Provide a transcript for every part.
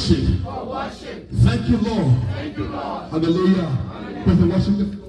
worship. For worship. Thank you, Lord. Thank you, Lord. Hallelujah. Hallelujah. Praise the worship.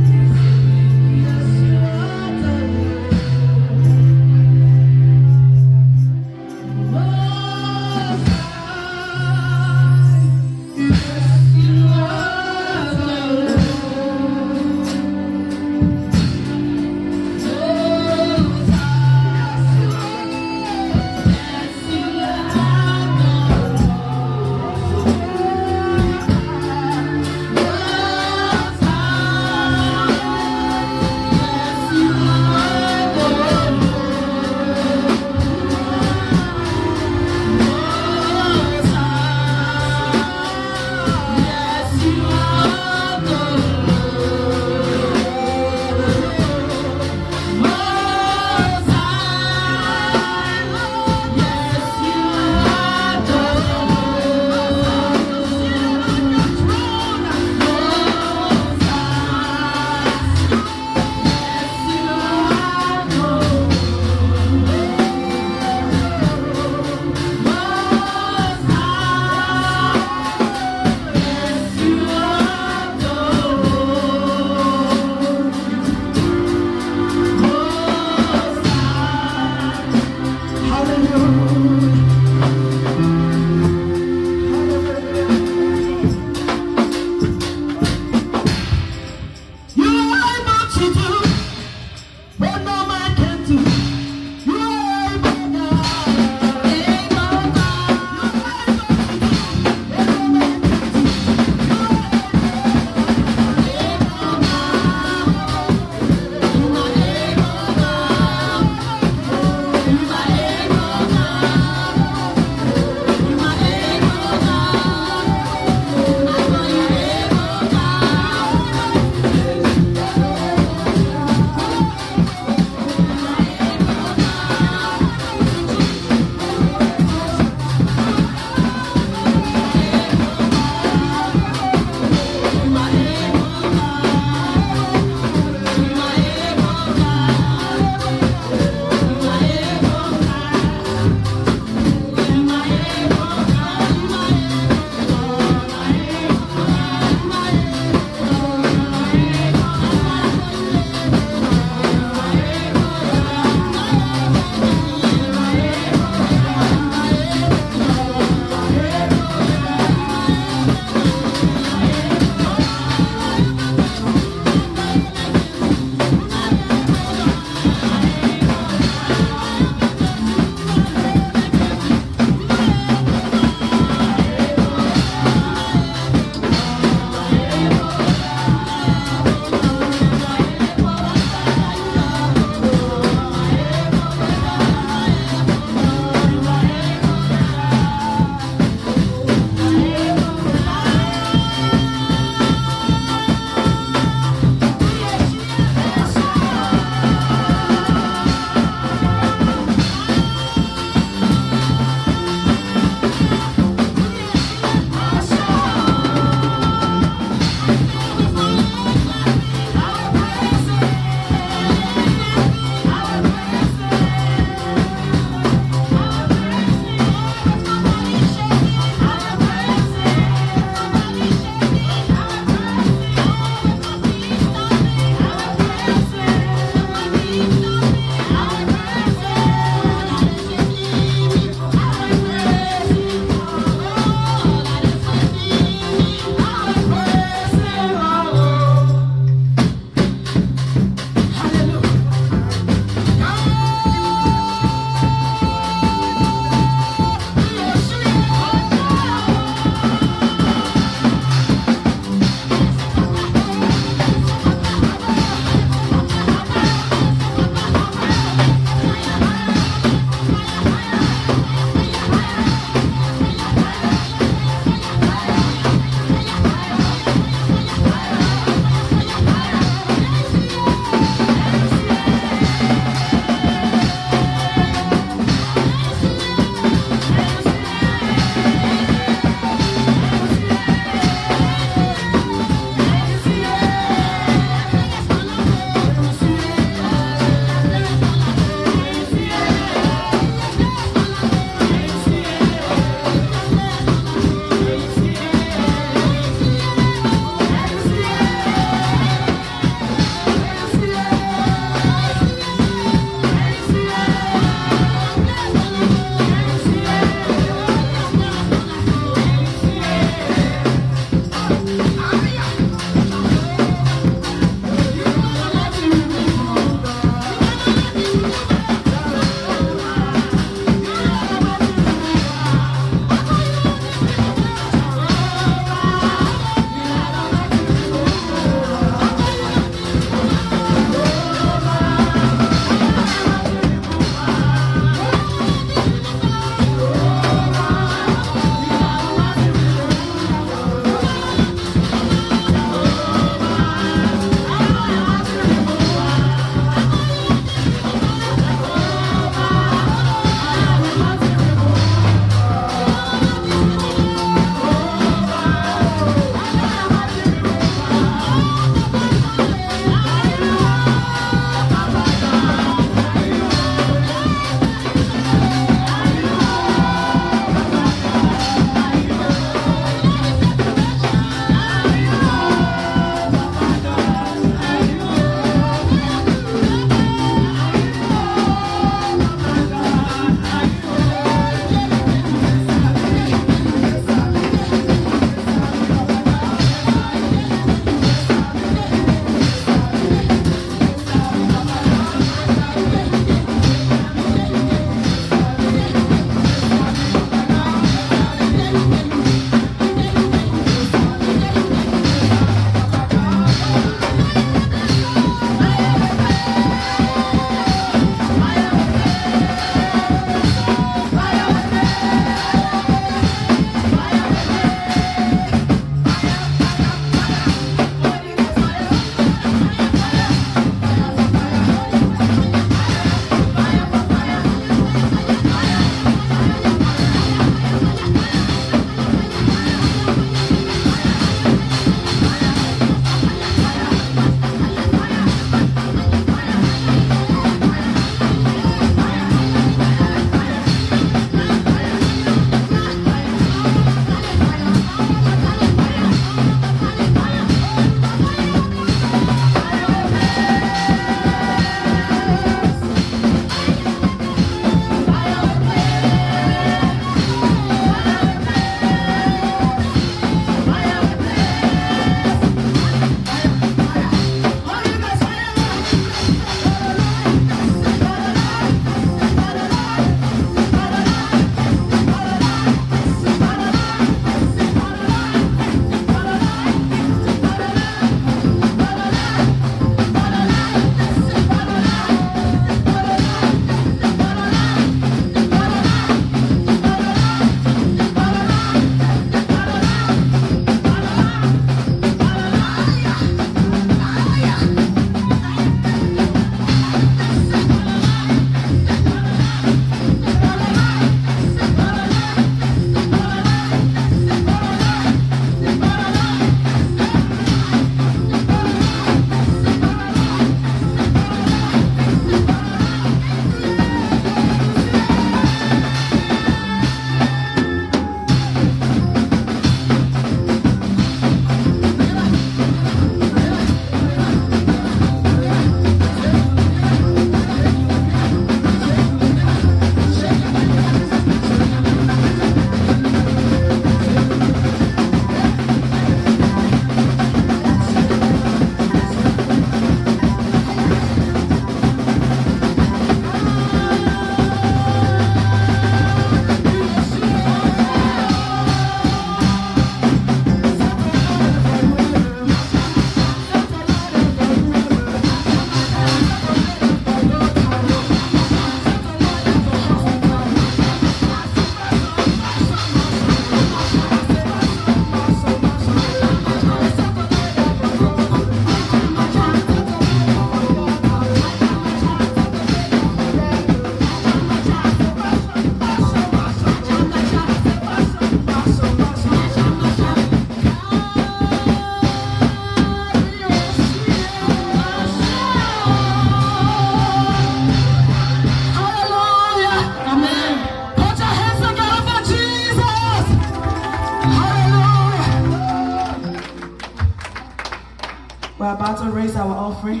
offering.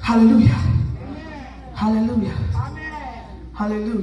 Hallelujah. Hallelujah. Hallelujah.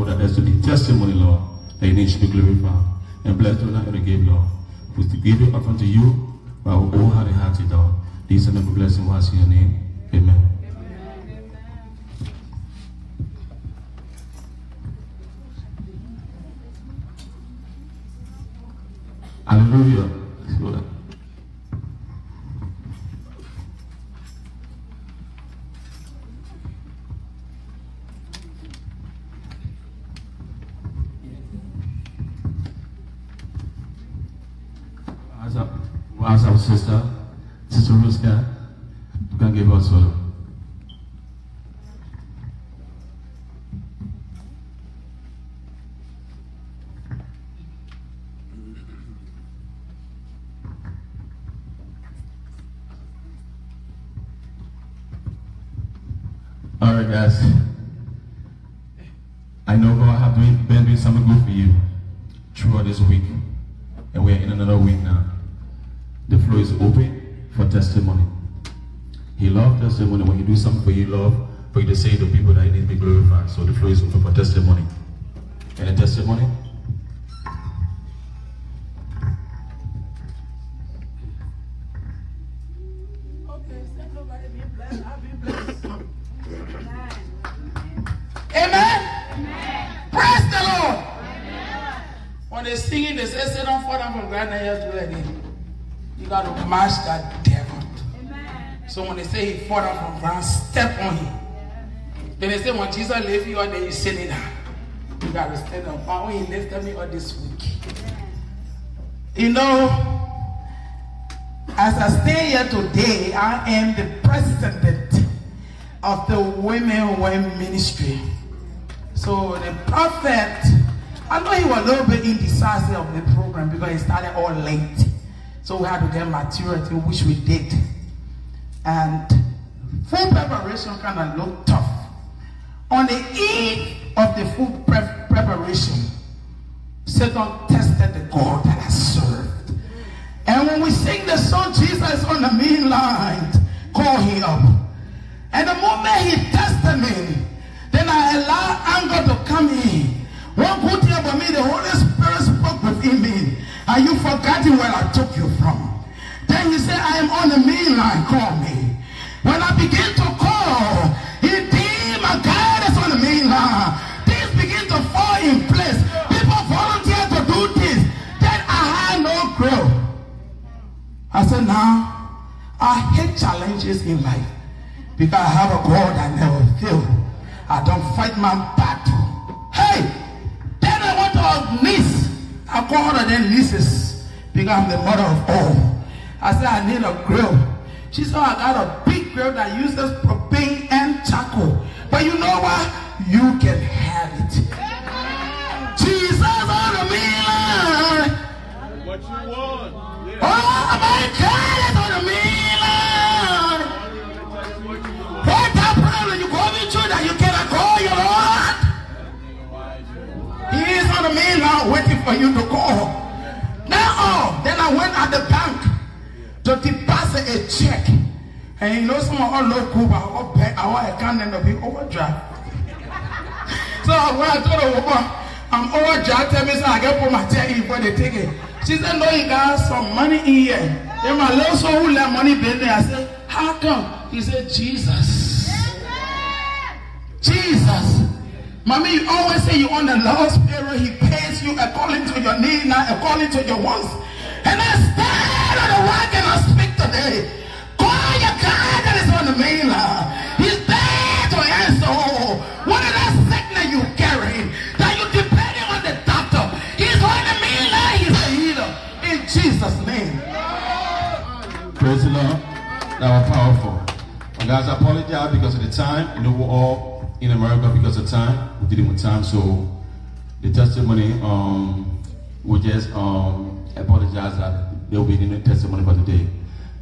for that as to be testimony, Lord, that your name should be glorified. And blessed. them now and give, Lord. We give it up unto you for love, for you to say to people that you need to be glorified. So the floor is open for testimony. Any testimony? singing, they say, sit down, fall down from ground and again. You got to mash that so when they say he fall down from ground, step on him. Then they say when Jesus lift you then you sit it down. You got to stand up. When he lifted me up this week. You know, as I stay here today, I am the president of the Women Win Ministry. So the prophet, I know he was a little bit indecisive of the program because he started all late. So we had to get maturity, which we did. And full preparation kind of looked tough. On the eve of the full pre- preparation, Satan tested the God that I served. And when we sing the song, Jesus on the main line, call him up. And the moment he tested me, then I allowed anger to come in. One good thing about me, the Holy Spirit spoke within me. Are you forgetting where I took you from? Then he said, I am on the main line, call me. When I begin to call, he deemed my guidance on the main line. Things begin to fall in place. People volunteer to do this. Then I had no growth. I said, now, I hate challenges in life because I have a God that never fail. I don't fight my battle. Hey, then I went to a niece. I call her then nieces because I'm the mother of all. I said, I need a grill. She said, I got a big grill that uses propane and charcoal. But you know what? You can have it. Jesus on the line. What you want? Yeah. Oh my God, it's on the line. What that problem you go into that you cannot call your Lord? He is on the main line waiting for you to call. Now, oh, then I went at the bank to deposit a check. And you know, some of our local, our bank, our account end up being overdraft. So when I told the woman, I'm overdraft, tell me so I can put my check in before they take it. She said, no, you got some money in here. Then my little soul who let money been there. I said, how come? He said, Jesus. Jesus. Mommy, you always say you're on the Lord's payroll. He pays you according to your need, not according to your wants. And I stand on the rock and I speak today. Call your God that is on the main line. He's there to answer. What is that sickness you carrying? That you depending on the doctor. He's on the main line. He's a healer. In Jesus' name. Praise the Lord. That was powerful. Guys, I apologize because of the time. You know, we're all in America because of time. We're dealing with time. So the testimony, um, we just um, apologize that there will be no testimony for today.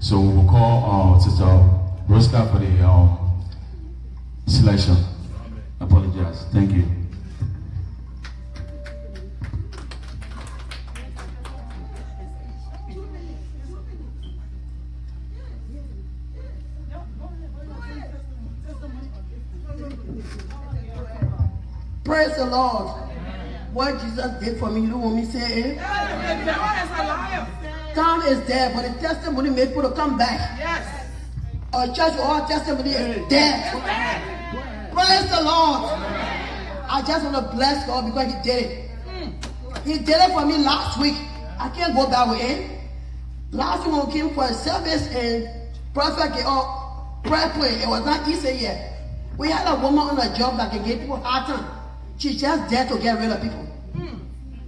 So we'll call uh, Sister Rosca for the um, selection. Apologize. Thank you. Praise the Lord. What Jesus did for me, you don't want me to say it? The devil is a liar. God is there, but the testimony make people come back. Yes. Our church, all testimony is dead. Praise the Lord. I just want to bless God because He did it. He did it for me last week. I can't go back with it. Last week when we came for a service and prophet came up, prayer point. It was not easy yet. We had a woman on a job that can give people hard time. She's just there to get rid of people.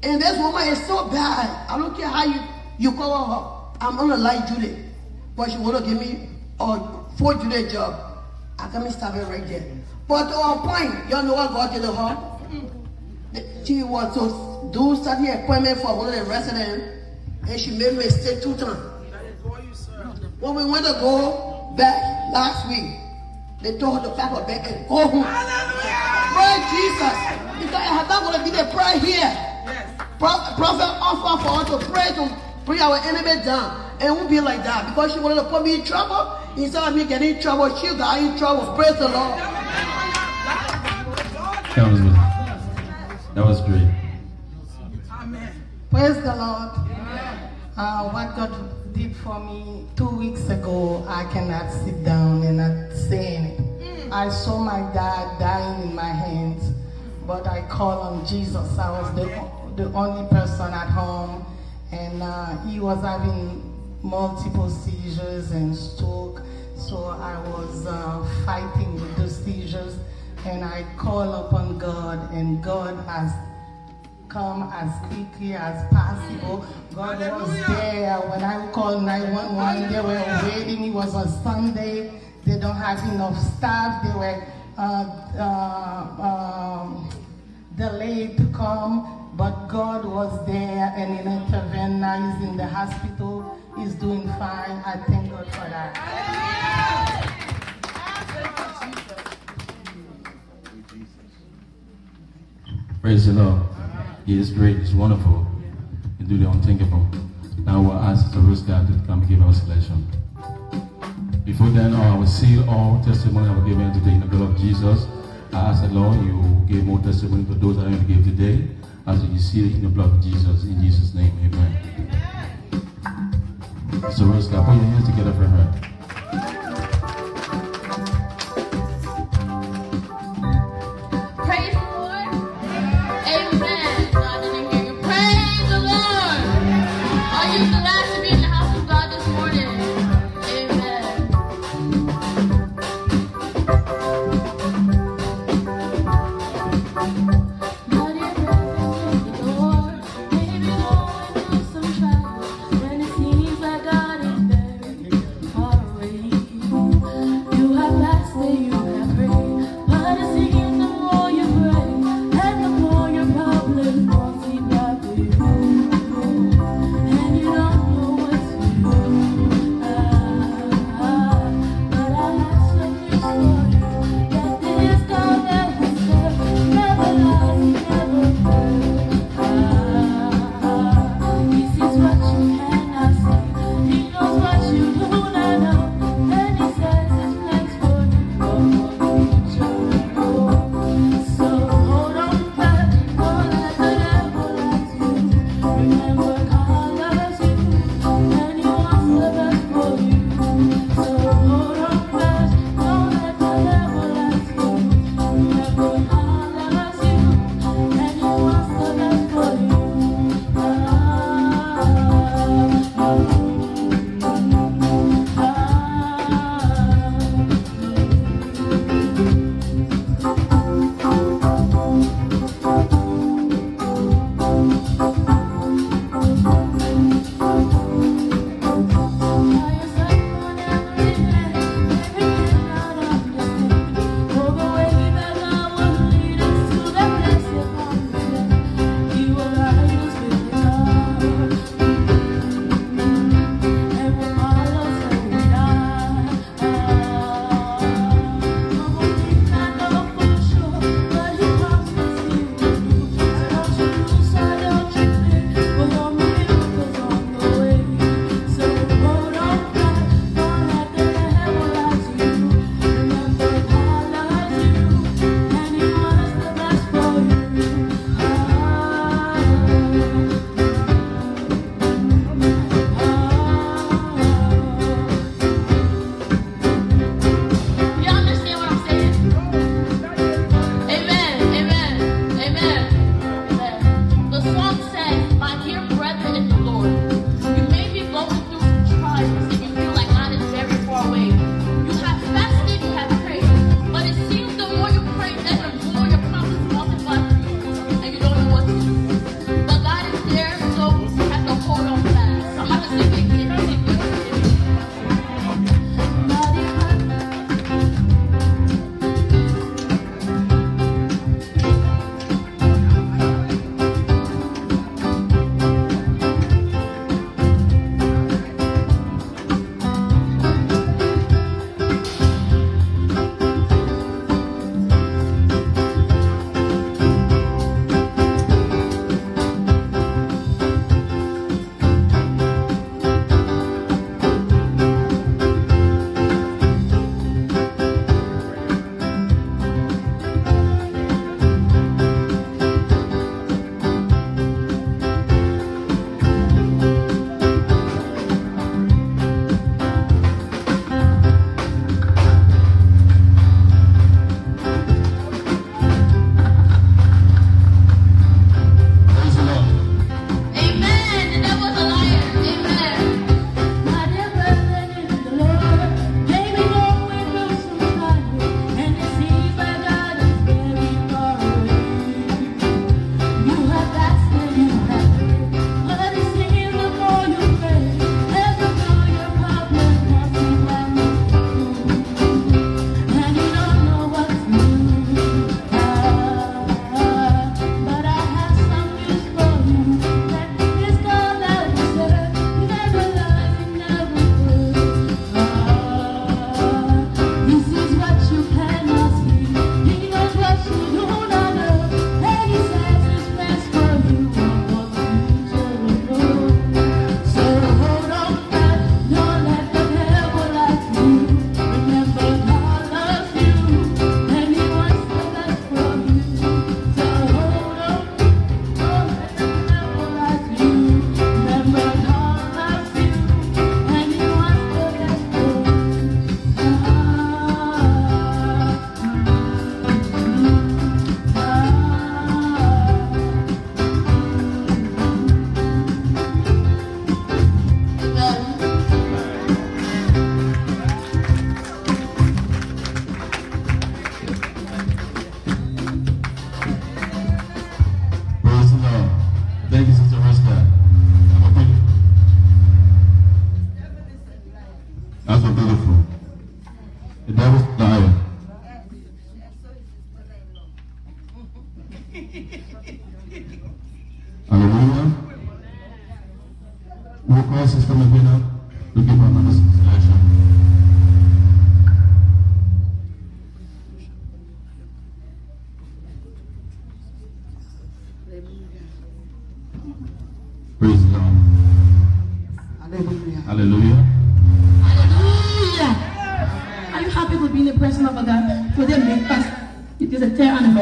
And this woman is so bad. I don't care how you, you call her. I'm on a light duty. But she want to give me a full duty job. I can stop it right there. But to a point, y'all know what God did to her? She was to do study appointment for one of the residents. And she made mistake two times. When we went to go back last week, they told her to pack her and go home. Praise Jesus. Because I have not going to be the prayer here. Pro- Prophet Ofori for us to pray to bring our enemy down. And it won't be like that. Because she wanted to put me in trouble. Instead of me getting in trouble, she got in trouble. Praise the Lord. That was good. That was great. Praise the Lord. Uh, what God did for me two weeks ago, I cannot sit down and not say it. I saw my dad dying in my hands, but I called on Jesus. I was the, the only person at home, and uh, he was having multiple seizures and stroke. So I was uh, fighting with those seizures, and I call upon God, and God has come as quickly as possible. God was there when I called 911. They were waiting. It was on Sunday. They don't have enough staff. They were uh, uh, um, delayed to come, but God was there and He intervened. Now he's in the hospital. He's doing fine. I thank God for that. Praise the Lord. He is great. He's wonderful. He do the unthinkable. Now we'll ask the rose God to come give us selection. Before then, I will seal all testimony I will give today in the blood of Jesus. I ask the Lord you give more testimony for those that I going to give today as you seal it in the blood of Jesus. In Jesus' name, amen. So Rose God, put your hands together for her.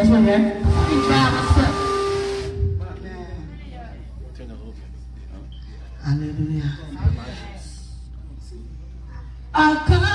That's all right. Man. Turn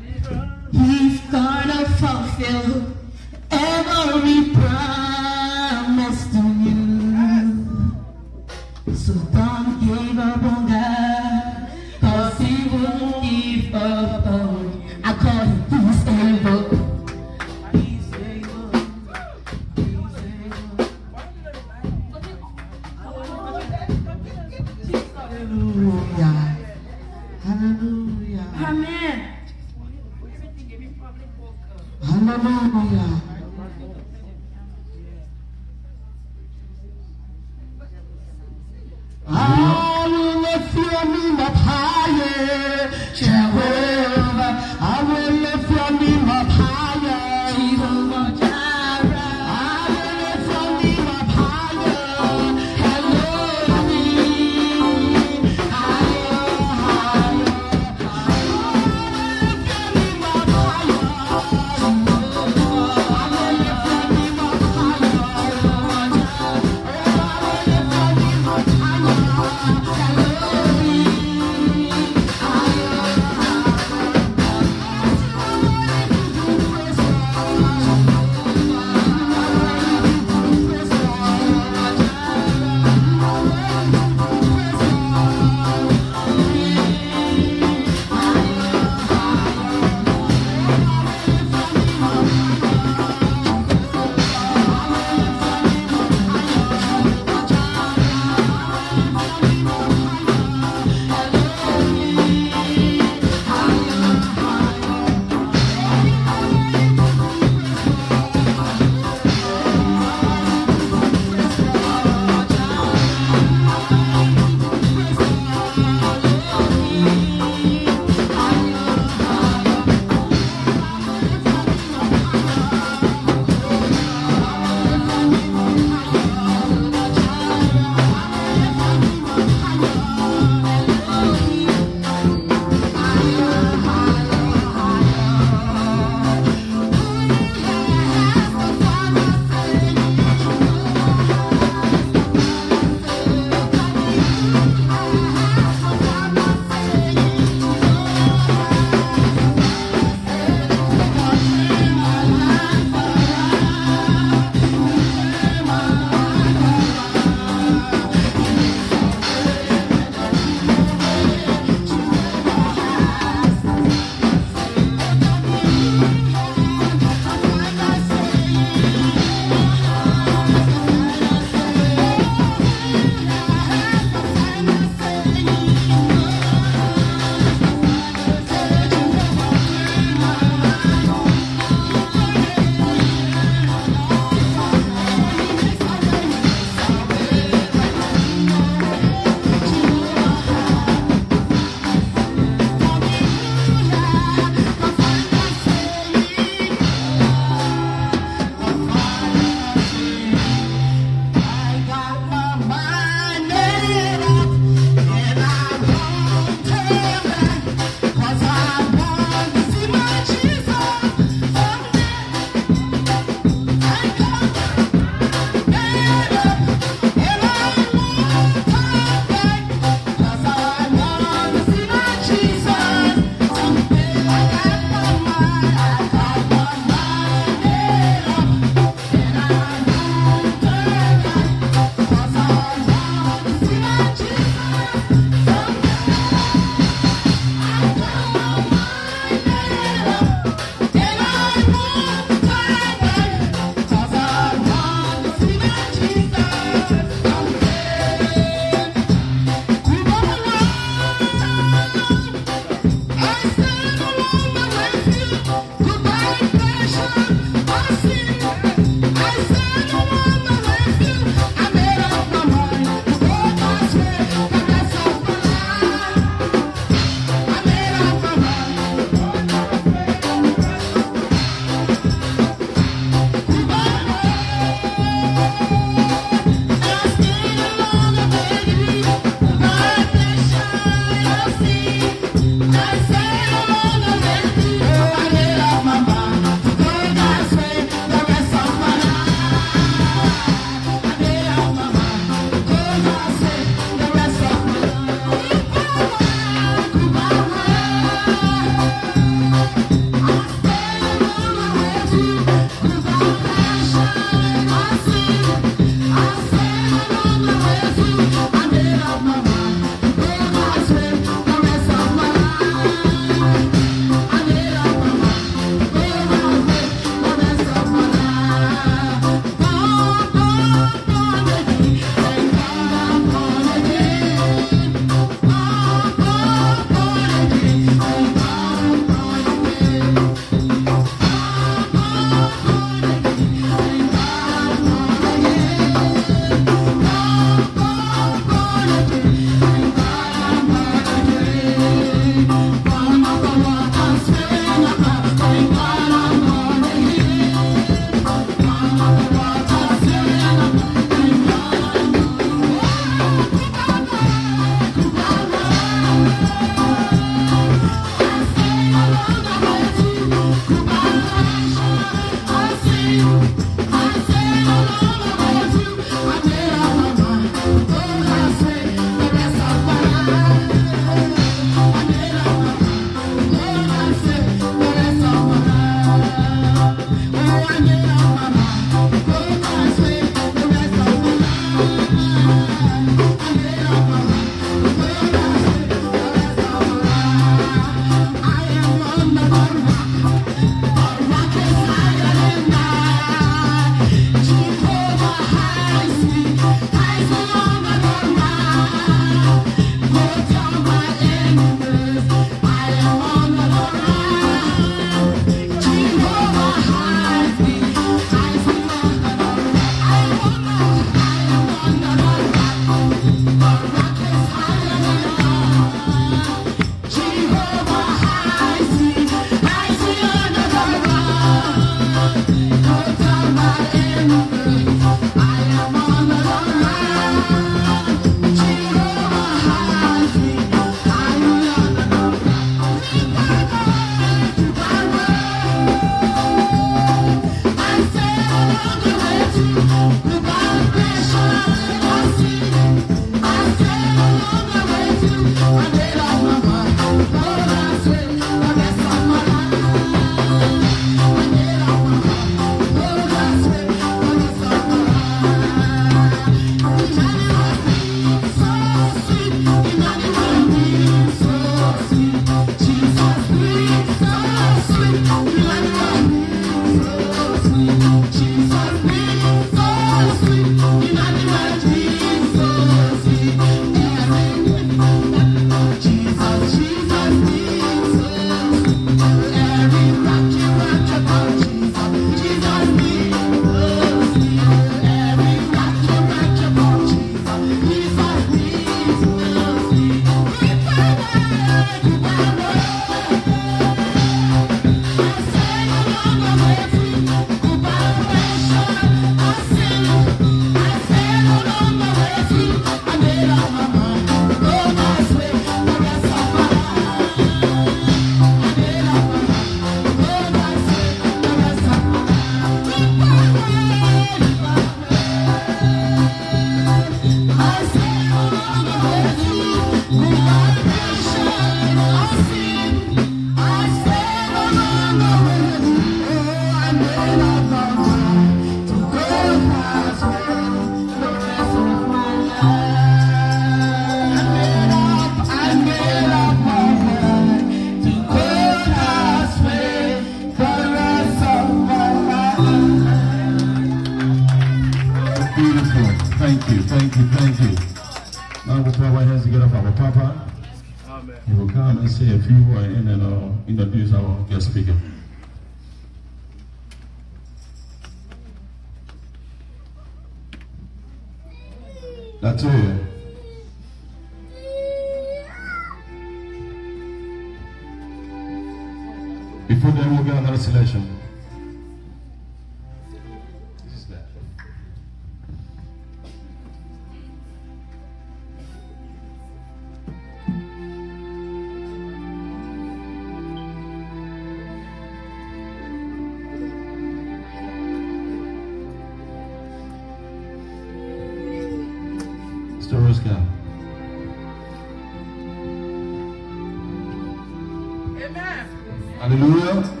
Hallelujah.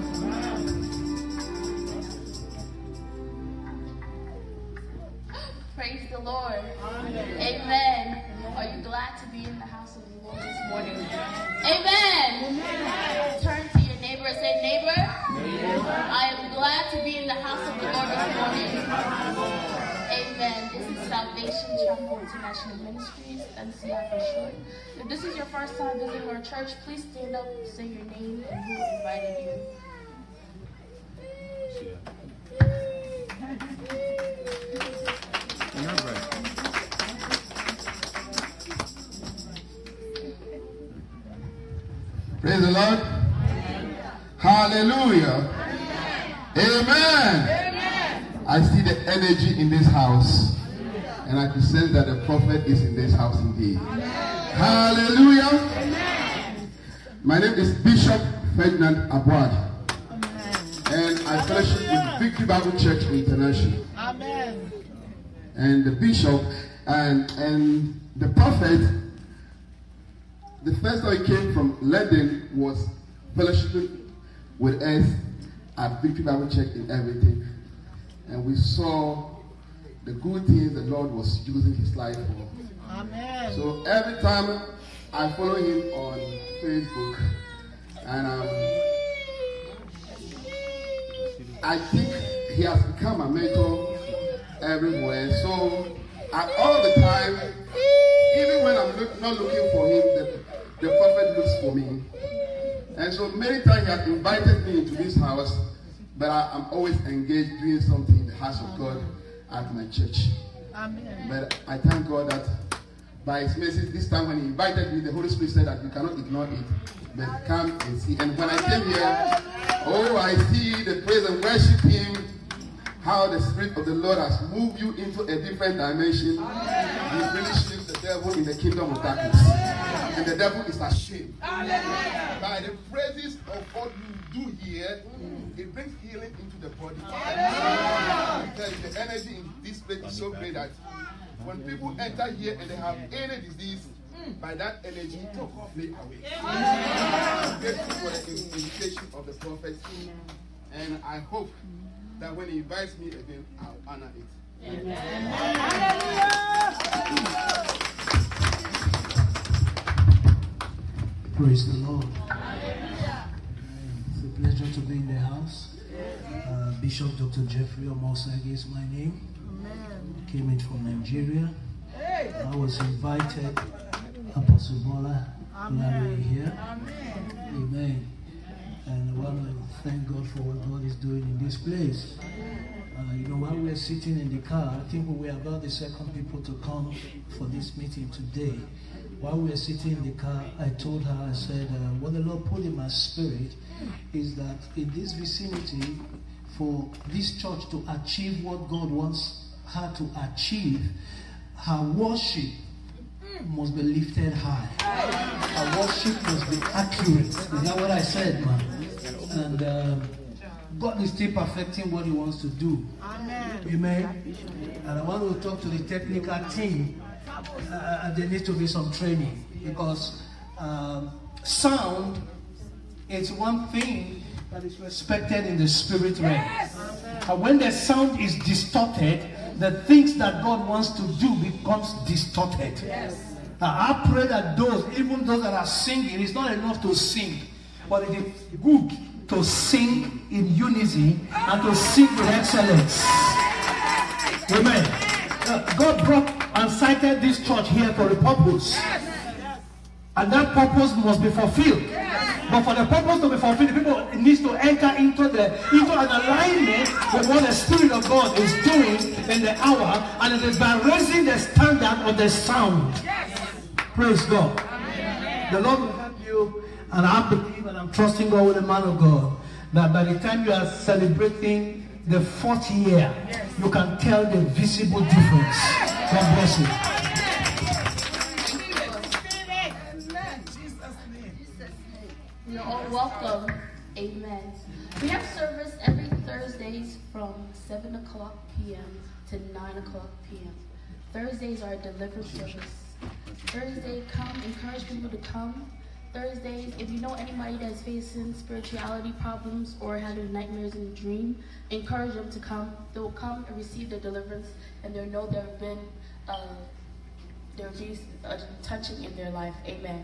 First time visiting our church, please stand up, say your name, and who invited you. Praise the Lord. Hallelujah. Amen. I see the energy in this house. And I can sense that the prophet is in this house indeed. Hallelujah. My name is Bishop Ferdinand Abwad. And I fellowship with Victory Bible Church International. Amen. And the bishop and and the prophet the first time he came from London was fellowshipping with us at Victory Bible Church in everything. And we saw the good things the Lord was using his life for. Amen. So every time I follow him on Facebook, and um, I think he has become a mentor everywhere. So I, all the time, even when I'm look, not looking for him, the, the prophet looks for me. And so many times he has invited me into this house, but I, I'm always engaged doing something in the house of God at my church. Amen. But I thank God that by His message this time when He invited me, the Holy Spirit said that you cannot ignore it, but come and see. And when I came here, oh, I see the praise and worship Him. How the Spirit of the Lord has moved you into a different dimension. He really shapes the devil in the kingdom of darkness. And the devil is ashamed. By the praises of what you do here, it brings healing into the body. Because the energy in this place is so great that when people enter here and they have any disease, by that energy, it will flee away. I'm grateful for the invitation of the prophet. And I hope that when he invites me again, I'll honor it. Praise the Lord. It's a pleasure to be in the house. Uh, Bishop Dr. Jeffrey Omosagi is my name. Came in from Nigeria. I was invited. Apostle Bola Larry here. Amen. And I want to thank God for what God is doing in this place. Uh, you know, while we were sitting in the car, I think we were about the second people to come for this meeting today. While we were sitting in the car, I told her, I said, uh, what the Lord put in my spirit is that in this vicinity, for this church to achieve what God wants her to achieve, her worship must be lifted high. Her worship must be accurate. Is that what I said, man? And um, God is still perfecting what He wants to do. Amen. And I want to talk to the technical team. Uh, there needs to be some training because um, sound is one thing that is respected in the spirit realm. And when the sound is distorted, the things that God wants to do becomes distorted. Now, I pray that those, even those that are singing, it's not enough to sing, but it is good to sing in unity and to sing with excellence. Amen. Uh, God brought and cited this church here for a purpose. And that purpose must be fulfilled. But for the purpose to be fulfilled, people needs to enter into the into an alignment with what the Spirit of God is doing in the hour, and it is by raising the standard of the sound. Praise God. The Lord will help you, and I believe and I'm trusting God with the man of God that by the time you are celebrating the fourth year, you can tell the visible difference. God bless you. You're all welcome. Amen. We have service every Thursdays from 7 o'clock p.m. to 9 o'clock p.m. Thursdays are deliverance service. Thursday, come, encourage people to come Thursdays. If you know anybody that's facing spirituality problems or having nightmares in dream, encourage them to come. They will come and receive their deliverance, and they'll know there have been uh, there will be a touching in their life. Amen.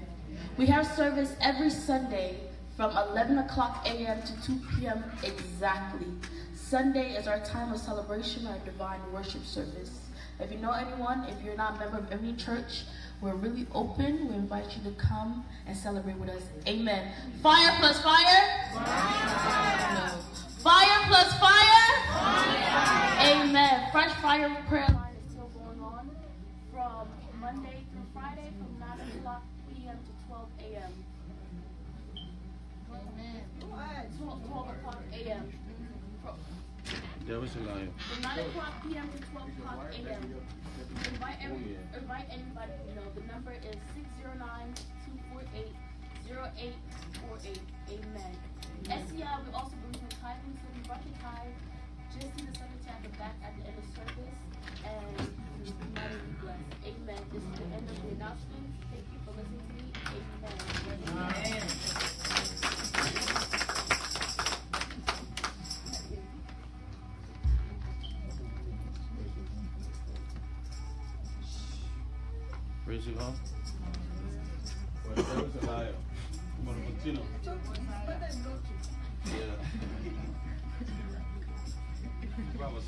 We have service every Sunday from 11 o'clock a.m. to 2 p.m. exactly. Sunday is our time of celebration, our divine worship service. If you know anyone, if you're not a member of any church, we're really open. We invite you to come and celebrate with us. Amen. Fire plus fire? No. Fire plus fire? Amen. Fresh fire prayer line is still going on from Monday through Friday from 9 o'clock p.m. to 12 a.m. Amen. 12, 12 o'clock a.m. A liar. From 9 o'clock p.m. to 12 o'clock a.m. Invite, every, oh, invite anybody you know. The number is 609-248-0848. Amen. SCI, we also believe in tithing, so we your tithe. Just see the secretary at the back at the end of service, and you might be blessed. Amen. This is the end of the announcement. Thank you for listening to me. Amen. Praise the Lord. Well, the devil's a liar. I'm going to continue. Yeah. Bravo,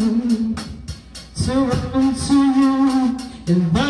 to run to you and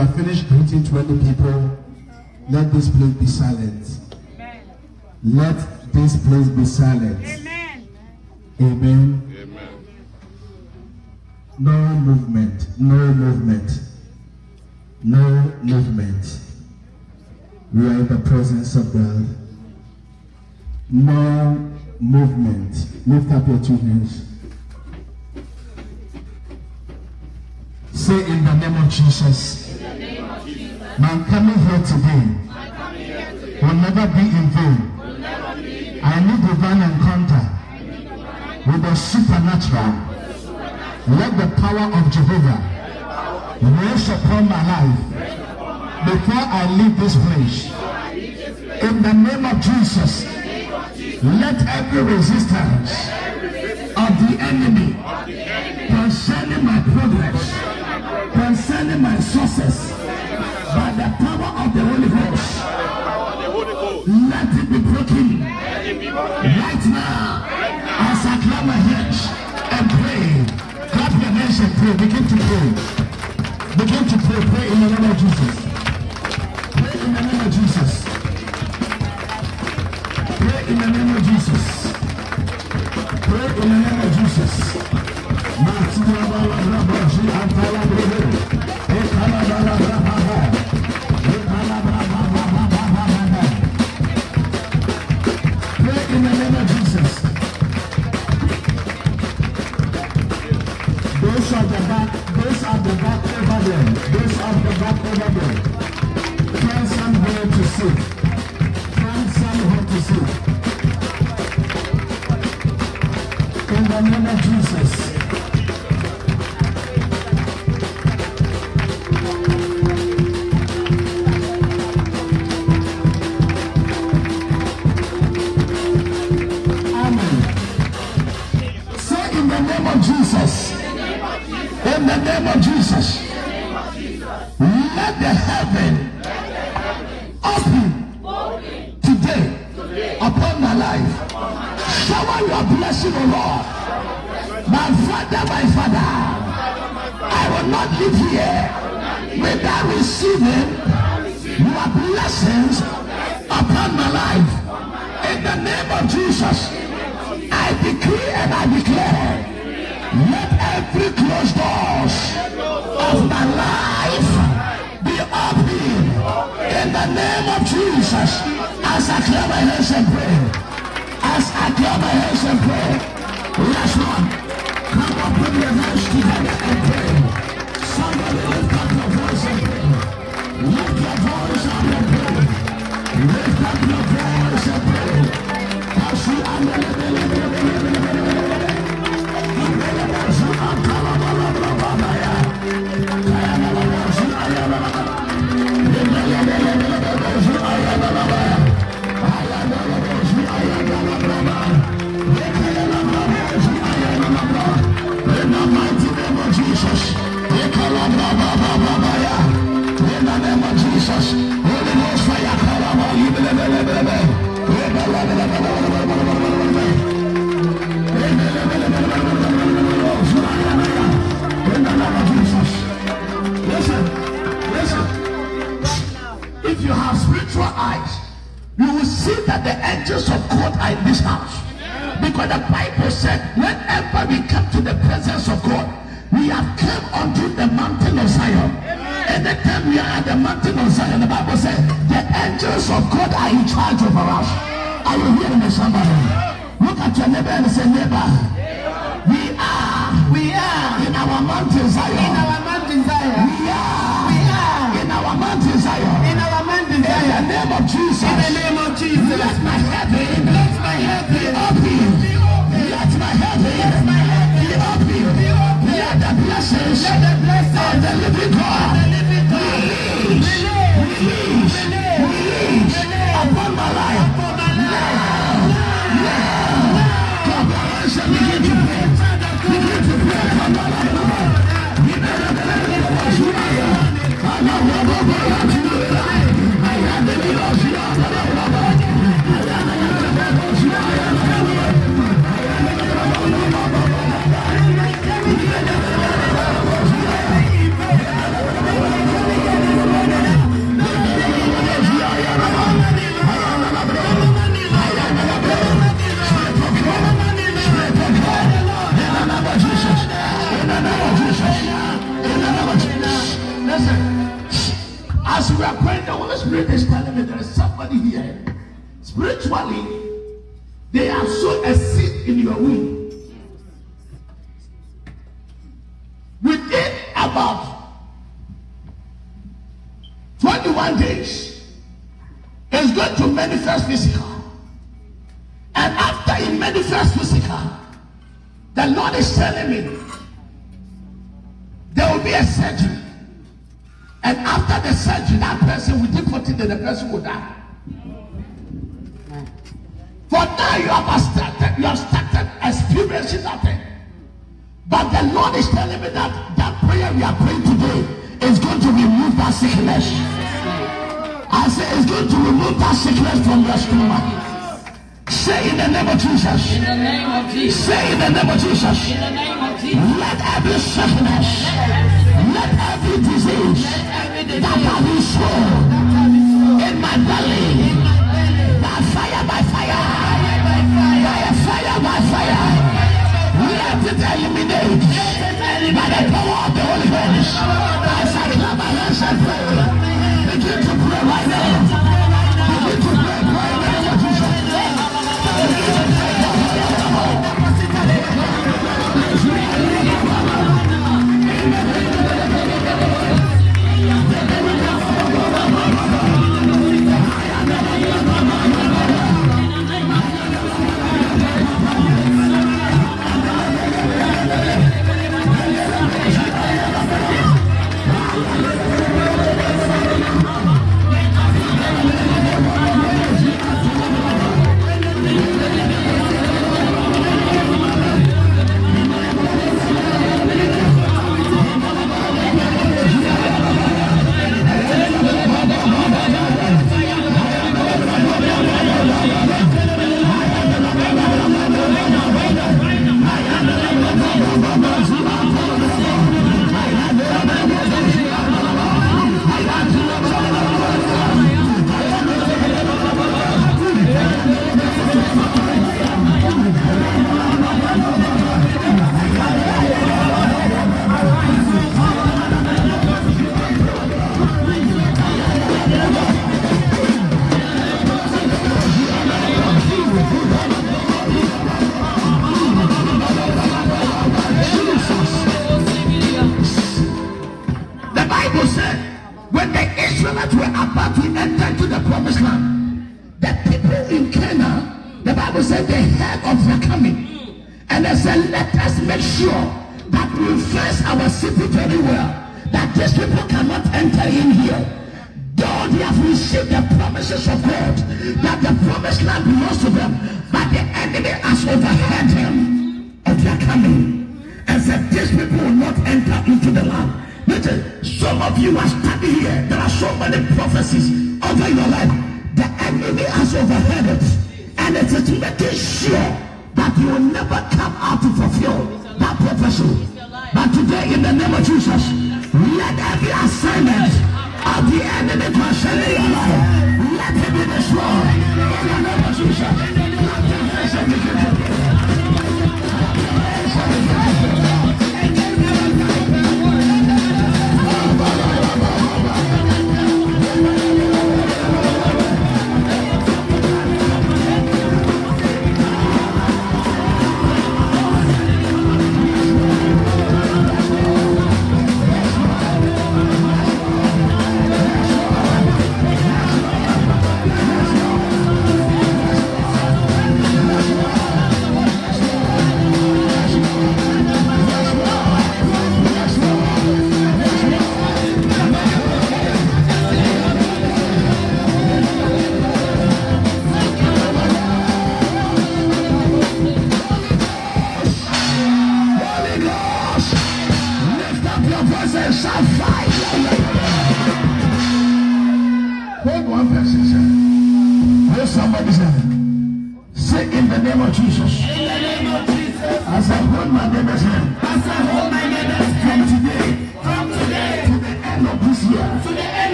have finished greeting 20 people, let this place be silent. Amen. Let this place be silent. Amen. Amen. Amen. No movement. No movement. No movement. We are in the presence of God. No movement. Lift up your two hands. Say in the name of Jesus. My coming here today will never be in vain. I need divine encounter with the supernatural. Let the power of Jehovah rest upon my life before I leave this place. In the name of Jesus, let every resistance of the enemy concerning my progress. concerning my sources by the power of the Holy Ghost. Let it be broken right now as I clap my hands and pray. Clap your hands and pray. Begin to pray. Begin to pray. Pray in the name of Jesus. Pray in the name of Jesus. Pray in the name of Jesus. Pray in the name of Jesus. There, those at the back over there. Find somewhere to sit. Find somewhere to sit. In the name of Jesus. Amen. Say in the name of Jesus. In the name of Jesus. Your blessing, O Lord. My Father, my Father, I will not live here without receiving your blessings upon my life. In the name of Jesus, I decree and I declare, let every closed doors of my life be open in the name of Jesus. As I clear my hands and pray, I clear my hands and pray, last one, come up with your hands together and pray. Somebody lift up your voice and pray. Lift your voice up and pray. Lift up your voice see that the angels of God are in this house. Because the Bible said, whenever we come to the presence of God, we have come unto the mountain of Zion. Anytime we are at the mountain of Zion, the Bible said, the angels of God are in charge over us. Are you hearing me, somebody? Look at your neighbor and say, neighbor, we are, we are in our mountain Zion. In our mountain Zion. We are the name of Jesus. In the name of Jesus. Let my heaven, let my heaven be open. Let my heaven, let my heaven be open. Let the blessings, let the blessings of the living God, release, release, release upon my life. Now, now, come on, let's begin to pray. Begin to pray. Come on, come on. Listen, Holy Spirit is telling me there is somebody here. Spiritually, they have sown a seed in your womb. Within about 21 days, it's going to manifest physical. And after it manifests physical, the Lord is telling me there will be a surgery. And after the surgery, that person within 14 days, the person will die. For now you have started, you have started experiencing that thing. But the Lord is telling me that that prayer we are praying today is going to remove that sickness. I say it's going to remove that sickness from your stomach. Say in the name of Jesus. In the name of Jesus. Say in the name of Jesus. In the name of Let every sickness, let every disease that have been sown in my belly, by fire, by fire, by fire, by fire, let it eliminate by the power of the Holy Ghost. As I clap my hands and pray, begin to pray right now. Bible said when the Israelites were about to enter into the promised land, the people in Canaan, the Bible said they heard of their coming. And they said, let us make sure that we face our city very well, that these people cannot enter in here. Though they have received the promises of God, that the promised land belongs to them, but the enemy has overheard them of their coming and said, These people will not enter into the land. Listen, some of you are standing here. There are so many prophecies over your life. The enemy has overheard it, and it is making sure that you will never come out to fulfill that prophecy. But today, in the name of Jesus, let every assignment of the enemy concerning your life, let it be destroyed. In the name of Jesus. Clap your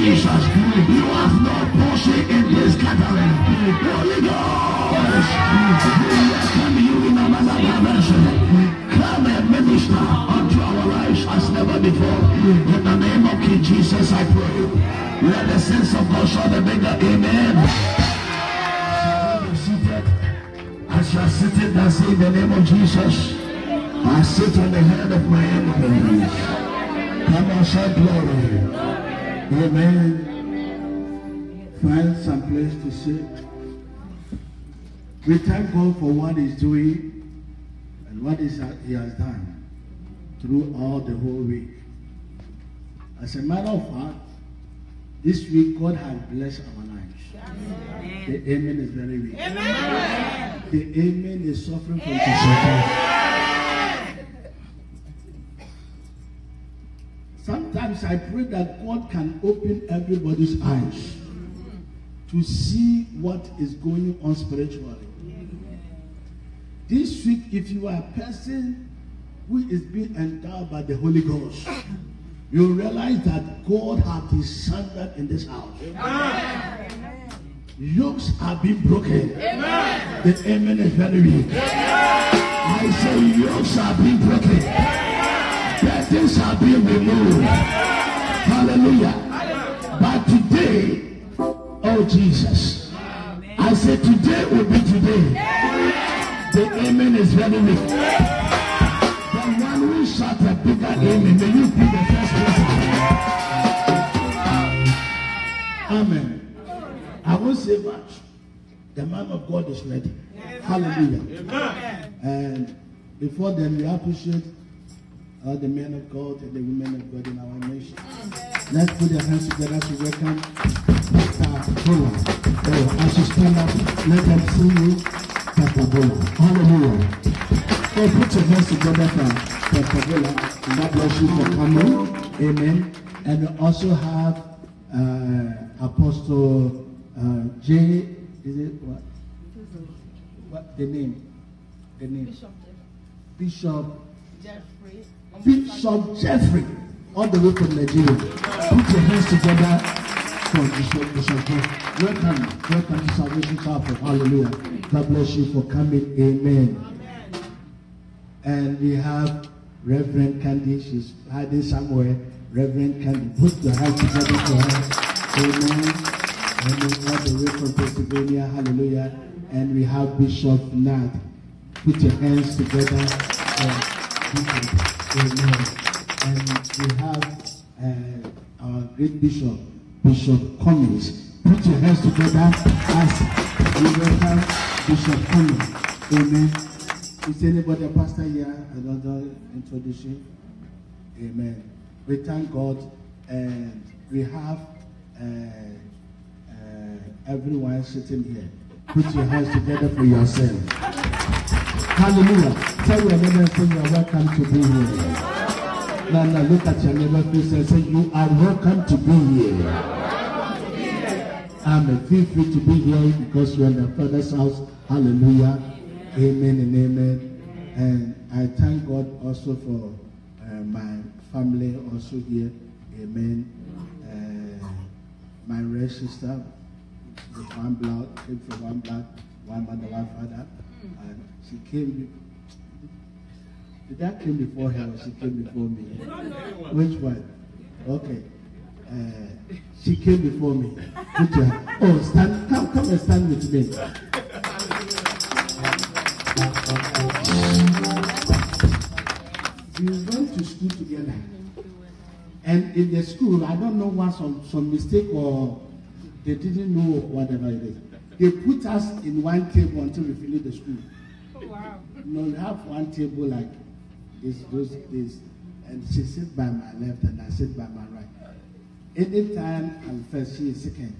Jesus. You have no portion in this gathering. Holy Ghost, we welcome you in another dimension. Come and minister unto our lives as never before. In the name of King Jesus, I pray. Let the sense of God show the bigger amen. As you are sitting there, say in the name of Jesus, I sit on the head of my enemies. Come on, shout glory. Amen. Find some place to sit. We thank God for what He's doing and what He has done through all the whole week. As a matter of fact, this week God has blessed our lives. The amen is very weak. The amen is suffering from disobedience. Sometimes I pray that God can open everybody's eyes to see what is going on spiritually. This week, if you are a person who is being endowed by the Holy Ghost, you realize that God has descended in this house. Yokes are being broken. The amen is very weak. I say yokes are being broken. Burdens are being removed. Hallelujah. But today, oh Jesus, I say today will be today. The amen is very weak. The one who shot a bigger amen, may you be the first person. Amen. I won't say much. The man of God is ready. Hallelujah. And before then, we appreciate all the men of God and the women of God in our nation. Let's put your hands together to welcome Pastor Bola. Oh, as you stand up, let them see you, Pastor Bola. Hallelujah. Oh, put your hands together for Pastor Bola. And God bless you for coming. Amen. And we also have uh, Apostle uh, J. Is it what? What the name? The name. Bishop Bishop. Bishop Jeffrey, all the way from Nigeria. Put your hands together for Bishop Bishop Jeffrey. Welcome, welcome to Salvation Chapel. Hallelujah. God bless you for coming. Amen. And we have Reverend Candy. She's hiding somewhere. Reverend Candy. Put your hands together for her. Amen. And we all the way from Pennsylvania. Hallelujah. And we have Bishop Nat. Put your hands together for. Amen. And we have uh, our great bishop, Bishop Cummings. Put your hands together as we welcome Bishop Cummings. Amen. Is anybody a pastor here? Another introduction? Amen. We thank God and we have uh, uh, everyone sitting here. Put your hands together for yourself. Hallelujah. Tell your neighbor and say you are welcome to be here. Now, now look at your neighbor face and say you are welcome to be here. Amen. Feel free to be here because you're in the Father's house. Hallelujah. Amen and amen. And I thank God also for uh, my family also here. Amen. Uh, my real sister one blood, came from one blood, one mother, one father. And she came. Did that came before her or she came before me? Which one? Okay. Uh, she came before me. Put your- oh, stand, come, Come, come and stand with me. We went to school together. And in the school, I don't know what some, some mistake or they didn't know whatever it is. They put us in one table until we finish the school. Wow. No, we have one table like this, those this, and she sit by my left and I sit by my right. Anytime I'm first, she is second.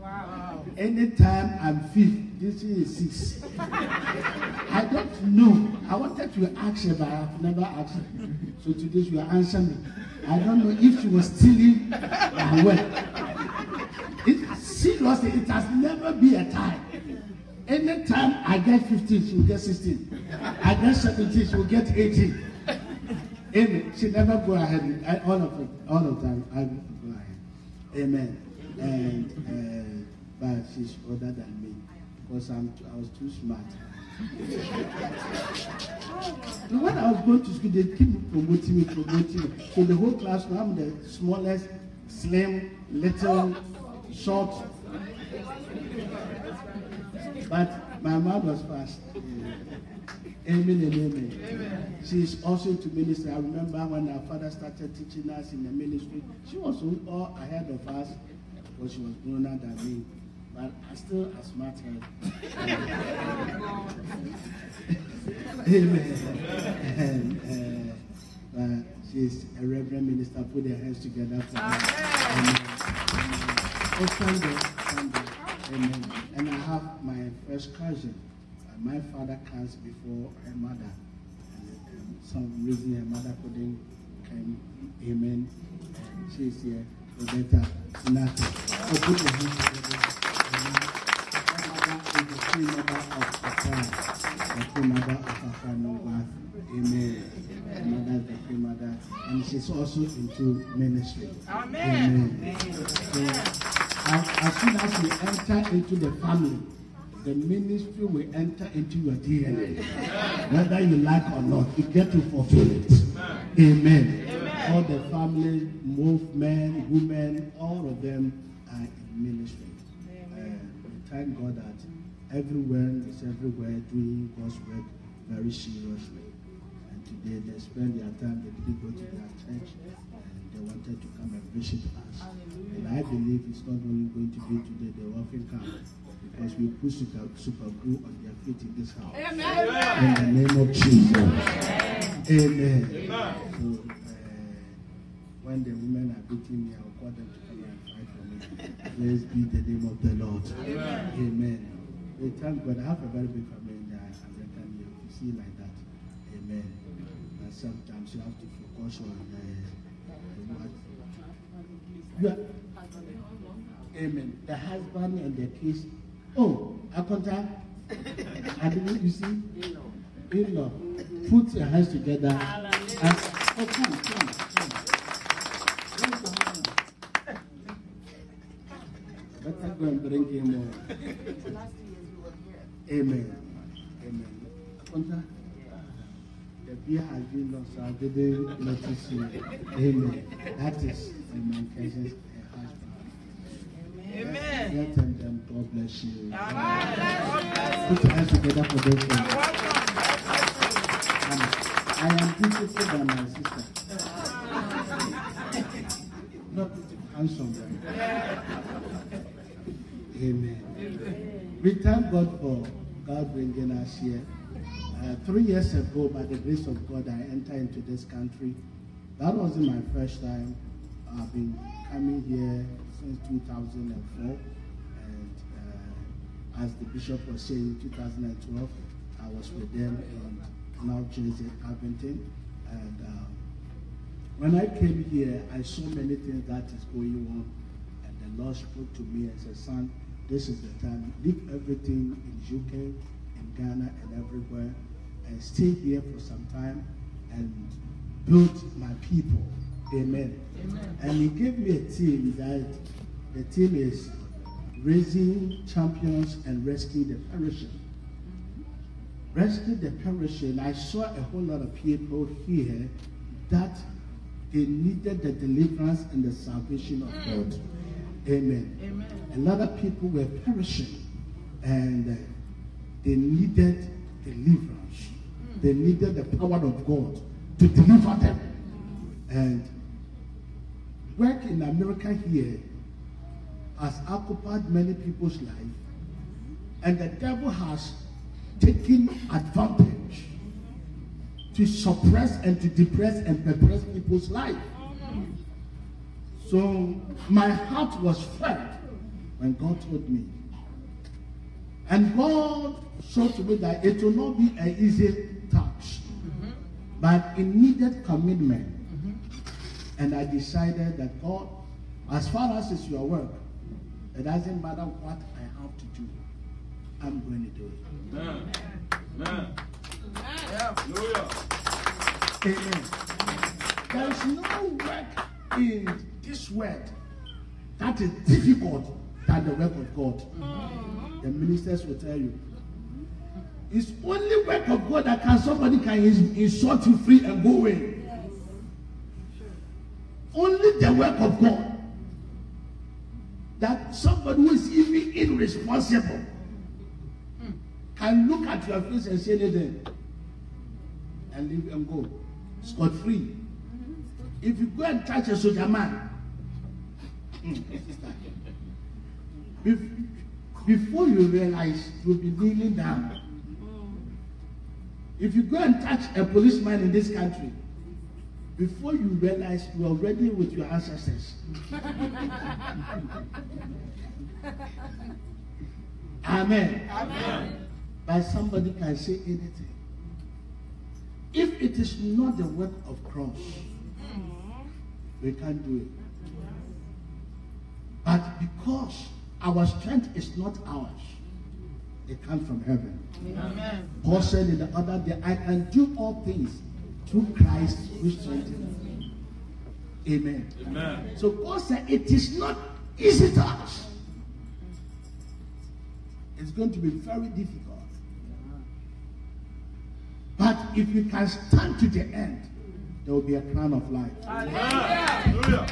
Wow. Anytime I'm fifth, this is six. I don't know. I wanted to ask her, but I have never asked her. So today she will answer me. I don't know if she was stealing my work. It, seriously, it has never been a time. Anytime I get 15, she will get 16. I get 17, she will get 18. Amen. She never go ahead. I, all of it, all of time, I go ahead. Amen. And uh, but she's older than me because I'm I was too smart. When I was going to school, they keep promoting me, promoting me. So the whole class, I'm the smallest, slim, little, short. But my mom was fast. Amen and amen. She's also into ministry. I remember when our father started teaching us in the ministry, she was all ahead of us because she was grown up than me. But I still outsmart her. Amen. And, uh, but a reverend minister. Put their hands together for her. Amen. Oh, stand there, stand there. Amen. And I have my first cousin. Uh, my father comes before her mother. And um, some reason her mother couldn't come. Amen. And she's here. Roberta Sinatra. Oh, put your hands together. Amen. Her mother is the queen mother of Accra. The queen mother of Accra, North. Amen. Her mother is the queen mother. And she's also into ministry. Amen. So, as, as soon as you enter into the family, the ministry will enter into your DNA. Whether you like or not, you get to fulfill it. Amen. All the family, both men, women, all of them are in ministry. Uh, we thank God that everyone is everywhere doing God's work very seriously. And today they spend their time, they didn't go to their church, and they wanted to come and visit us. And I believe it's not only going to be today, they will often come because we put super, super glue on their feet in this house. Amen. In the name of Jesus. Amen. So, uh, when the women are beating me, I'll call them to come and fight for me. Praise be the name of the Lord. Amen. We thank God. I have a very big family in the American here. You see like that. Amen. But sometimes you have to focus on uh, what you are, Amen. The husband and the kids. Oh, Akonta. I didn't you see? In-law. Put your hands together. And, oh, come, come, come. Amen. Amen. Akonta. The beer has been lost, so I didn't notice you. Amen. That is the man husband. Amen. Let them, them, God bless you. Put your hands together for those ones. Um, I am beautiful than my sister. Not handsome. Right? Amen. We thank God for God bringing us here. Uh, three years ago, by the grace of God, I entered into this country. That wasn't my first time. I've been coming here since 2004. And uh, as the bishop was saying, in 2012, I was with them in North Jersey, Abington. And uh, when I came here, I saw many things that is going on. And the Lord spoke to me and said, son, this is the time. Leave everything in UK, in Ghana, and everywhere, and stay here for some time and build my people. Amen. Amen. And he gave me a team that the team is raising champions and rescuing the perishing. Rescue the perishing. I saw a whole lot of people here that they needed the deliverance and the salvation of God. Amen. Amen. A lot of people were perishing. and uh, they needed deliverance. They needed the power of God to deliver them. And work in America here has occupied many people's life, and the devil has taken advantage to suppress and to depress and suppress people's life. So my heart was fed when God told me. And God showed to me that it will not be an easy task, but it needed commitment. And I decided that God, as far as it's your work, it doesn't matter what I have to do, I'm going to do it. Amen. Amen. There is no work in this world that is difficult than the work of God. The ministers will tell you. It's only work of God that can somebody can ins- insult you free and go away. Only the work of God that somebody who is even irresponsible can look at your face and say anything and leave and go scot free. If you go and touch a soldier man, mm, bef- before you realize you'll be kneeling down. If you go and touch a policeman in this country, before you realize you are ready with your ancestors. Amen. Amen. But somebody can say anything. If it is not the work of cross, mm-hmm. we can't do it. But because our strength is not ours, it comes from heaven. Amen. Paul said in the other day, I can do all things through Christ who strengthens me. Amen. Amen. So God said it is not easy task. It's going to be very difficult. But if you can stand to the end, there will be a crown of life. Hallelujah.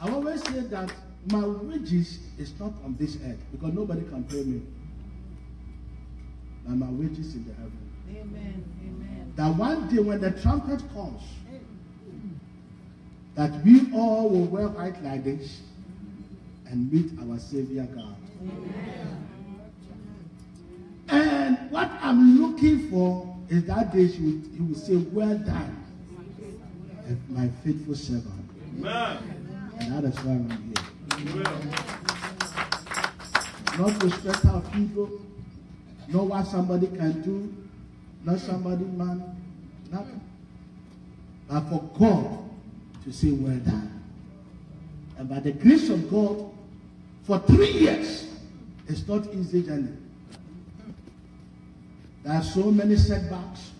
I always say that my wages is not on this earth because nobody can pay me. And my wages in the heaven. Amen. Amen. That one day when the trumpet comes, mm. that we all will wear white like this and meet our Savior God. And what I'm looking for is that day he will, he will say, Well done, my faithful servant. Amen. And that is why I'm here. Hallelujah. Not respect our people, not what somebody can do, not somebody man, nothing. But for God to say, Well done. And by the grace of God, for three years, it's not easy journey. There are so many setbacks,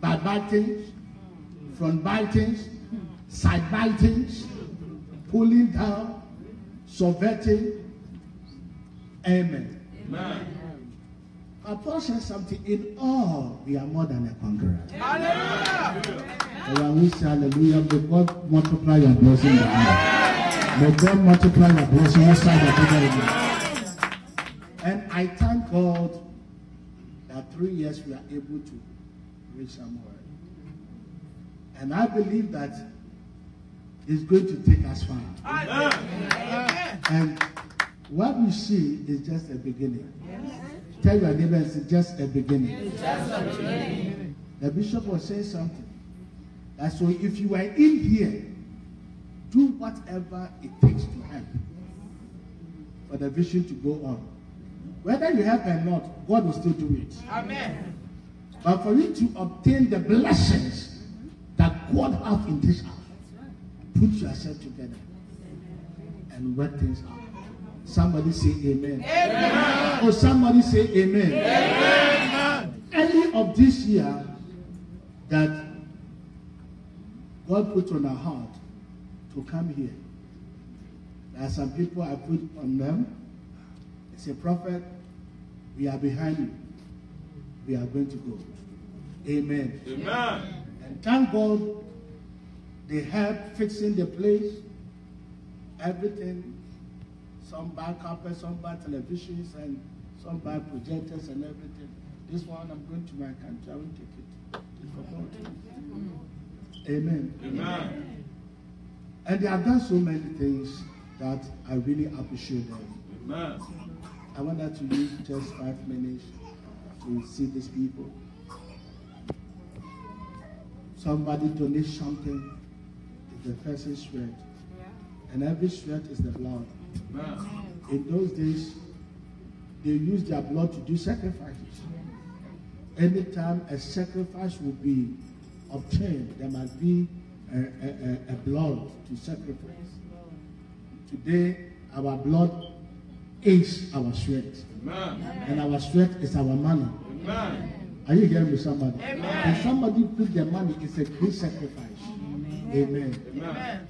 bad things, front bitings, side bitings, pulling down, subverting. Amen. Amen. Paul says something in all we are more than a conqueror. Hallelujah. We say hallelujah, may God multiply your blessing. May God multiply your blessing inside you. again. And I thank God that three years we are able to reach somewhere. And I believe that it's going to take us far. Amen. And what we see is just a beginning. Tell your neighbor it's just a beginning. The bishop was saying something. That so if you are in here, do whatever it takes to help for the vision to go on. Whether you help or not, God will still do it. Amen. But for you to obtain the blessings that God has in this house, put yourself together and work things out. Somebody say amen. Amen. Or somebody say amen. Amen. Any of this year that God put on our heart to come here. There are some people I put on them. They say, Prophet, we are behind you. We are going to go. Amen. Amen. And thank God they help fixing the place, everything. Some buy carpets, some buy televisions, and some buy projectors and everything. This one, I'm going to my country. I will take it. It's for God. Amen. Amen. And they have done so many things that I really appreciate them. Amen. I wanted to use just five minutes to see these people. Somebody donate something, it's the person's sweat. And every sweat is the blood. Amen. In those days, they used their blood to do sacrifices. Anytime a sacrifice will be obtained, there must be a, a, a- blood to sacrifice. Today, our blood is our sweat. Amen. And our sweat is our money. Amen. Are you hearing me, somebody? If somebody put their money, it's a great sacrifice. Amen. Amen.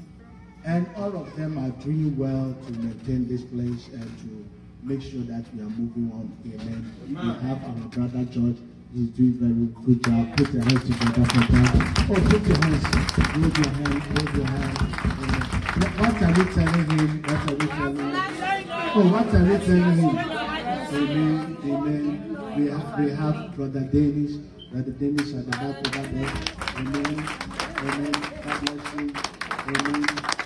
And all of them are doing well to maintain this place and to make sure that we are moving on. Amen. We have our brother George. He's doing very good job. Put your hands together for that. Oh, put your hands. Wave your hand. Wave your hand. Amen. What what are we telling him? What are we telling him? Oh, what are we telling him? Amen. Amen. We have, we have Brother Dennis. Brother Dennis at the back over there. Amen. Amen. God bless you. Amen.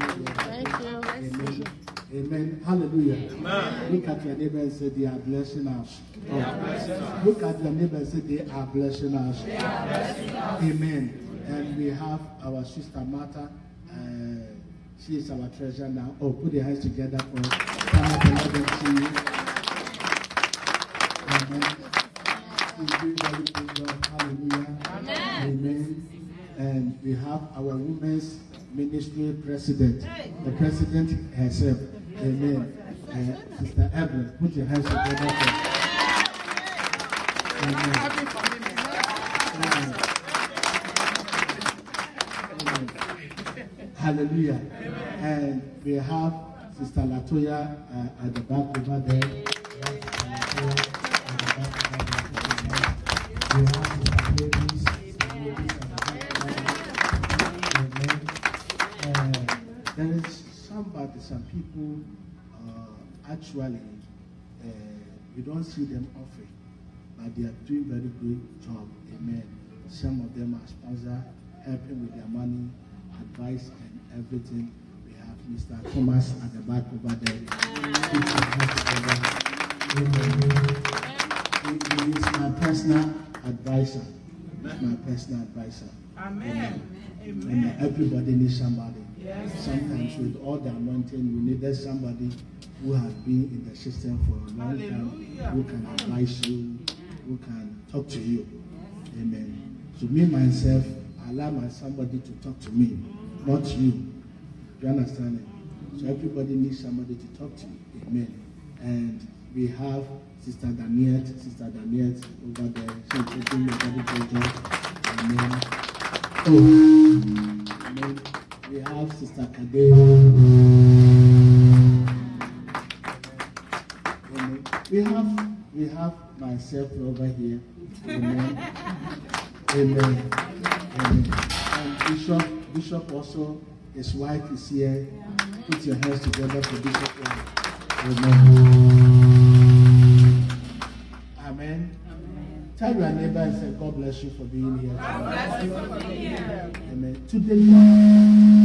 Amen. Hallelujah. Amen. Look at your neighbor and say they are blessing us. They are blessing us. Look at your neighbor and say they are blessing us. They are blessing us. Amen. And we have our sister Martha. Uh, she is our treasure now. Oh, put your hands together for come up and let them see you. Amen. She's doing very good job. Hallelujah. Amen. And we have our women's ministry president, the president herself. Amen. Uh, Sister Evelyn, put your hands together. Amen. Hallelujah. And we have Sister Latoya uh, at the back over there. We have some people, uh, actually, uh, we don't see them often, but they are doing very good job. Amen. Some of them are sponsor, helping with their money, advice, and everything. We have Mr. Thomas at the back over there. Put your hands together. Amen. He is my personal advisor. He's my personal advisor. Amen. And everybody needs somebody. Sometimes with all the anointing, we needed somebody who has been in the system for a long time, who can advise you, who can talk to you. Amen. So me myself, I allow my somebody to talk to me, not you. Do you understand it? So everybody needs somebody to talk to. Amen. And we have Sister Daniette, Sister Daniette over there. She's very good. Amen. Oh, amen. We have Sister Kade. Amen. We have we have myself over here. Amen. Amen. Amen. And Bishop Bishop also, his wife is here. Put your hands together for Bishop. Amen. Amen. Tell your neighbor and say, God bless you for being here. tonight." Amen. Today,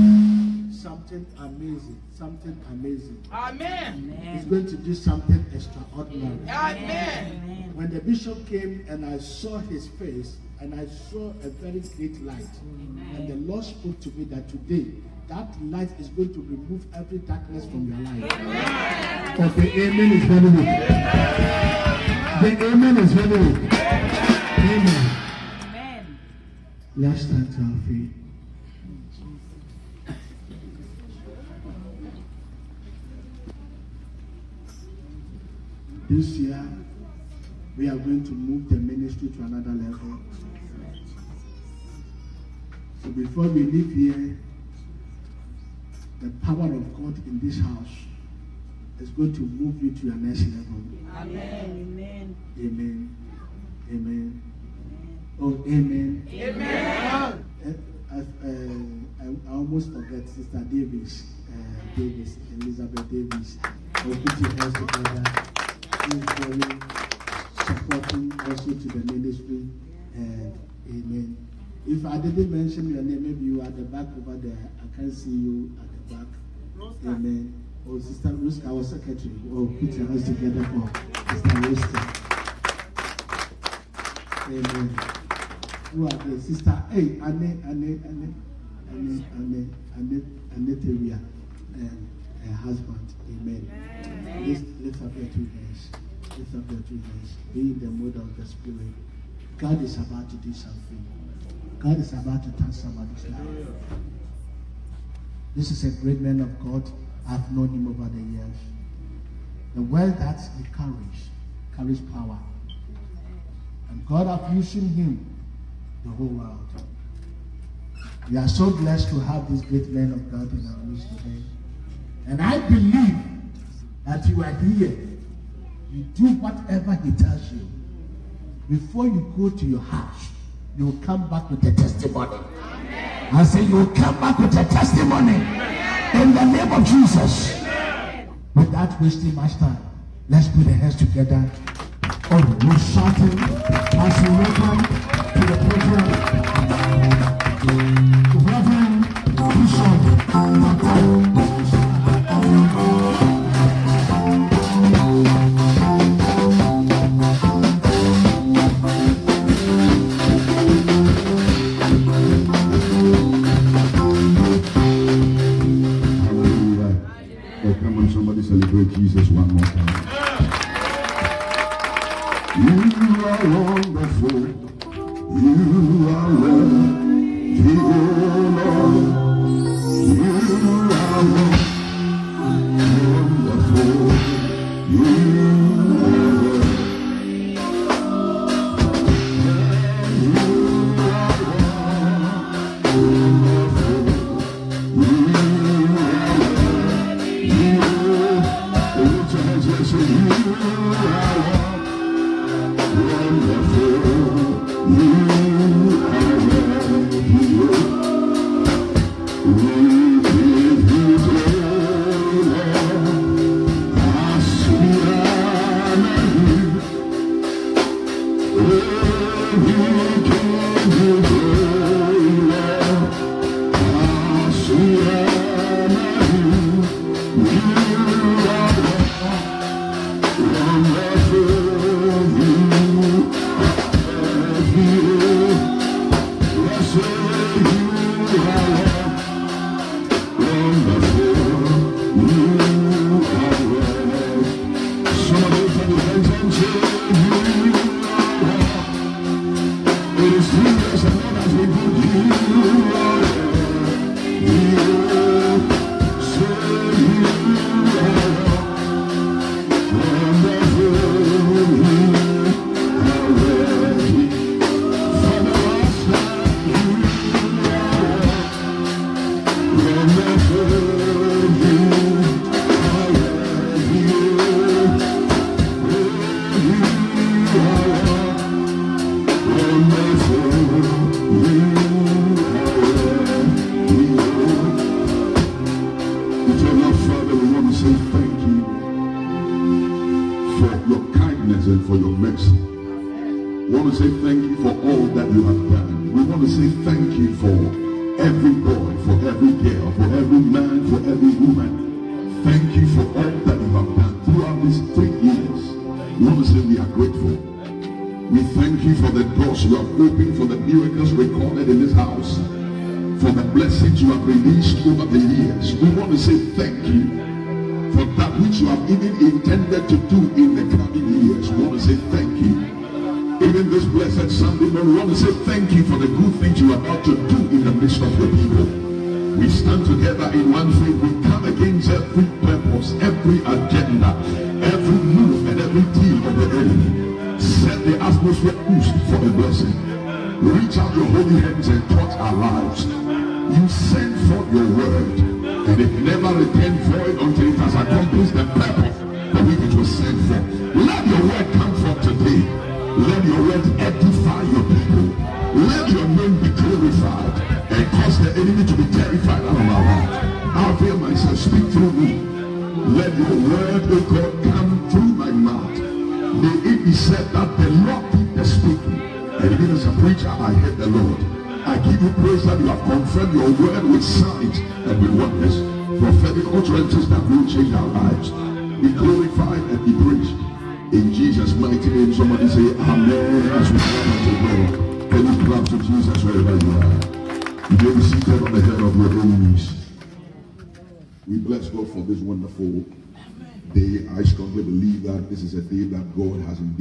something amazing. Something amazing. Amen. He's going to do something extraordinary. Amen. When the bishop came and I saw his face and I saw a very great light, and the Lord spoke to me that today that light is going to remove every darkness from your life. Okay, amen is very weak. The amen is very weak. Amen. Let's stand to our feet. This year, we are going to move the ministry to another level. So before we leave here, the power of God in this house is going to move you to your next level. Amen. Amen. Amen. Oh, amen. Amen. Uh, I, uh, I, I almost forget Sister Davis, uh, Davis, Elizabeth Davis. Oh, put your hands together. Very supporting also to the ministry. And amen. If I didn't mention your name, maybe you are at the back over there. I can see you at the back. Amen. Oh, Sister Ruska, our secretary. Oh, put your hands together for Sister Ruska. Amen. Who are they? Sister, hey, Anne, Anne, Anne, Anne, Anne, Anne, Anne Teria, and her husband. Amen. Lift, lift up your two hands. Lift up your two hands. Be in the mode of the Spirit. God is about to do something. God is about to touch somebody's life. This is a great man of God. I've known him over the years. The word that he carries carries power. And God have using him the whole world. We are so blessed to have this great man of God in our midst today. And I believe that you are here. You do whatever he tells you. Before you go to your house, you will come back with a testimony. I say you will come back with a testimony in the name of Jesus. Without wasting much time, let's put our hands together. Oh, we're shouting as we welcome to the program. Jesus one more time.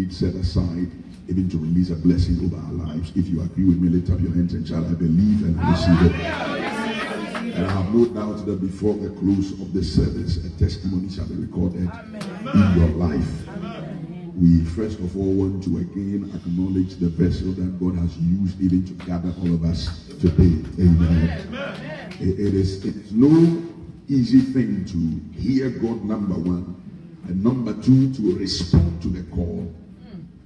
Set aside even to release a blessing over our lives. If you agree with me, lift up your hands and shout, I believe and I receive it. And I have no doubt that before the close of this service, a testimony shall be recorded in your life. We first of all want to again acknowledge the vessel that God has used even to gather all of us today. Amen. It- it is it is no easy thing to hear God number one, and number two to respond to the call,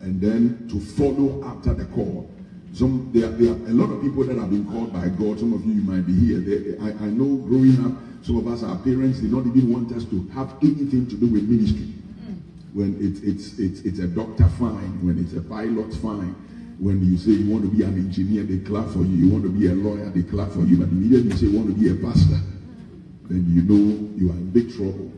and then to follow after the call. Some there, there are a lot of people that have been called by God. Some of you, you might be here. They, I, I know growing up, some of us, our parents did not even want us to have anything to do with ministry. Mm. When it's it's it's it's a doctor, fine. When it's a pilot, fine. When you say you want to be an engineer, they clap for you. You want to be a lawyer, they clap for you. But immediately you say you want to be a pastor, then you know you are in big trouble.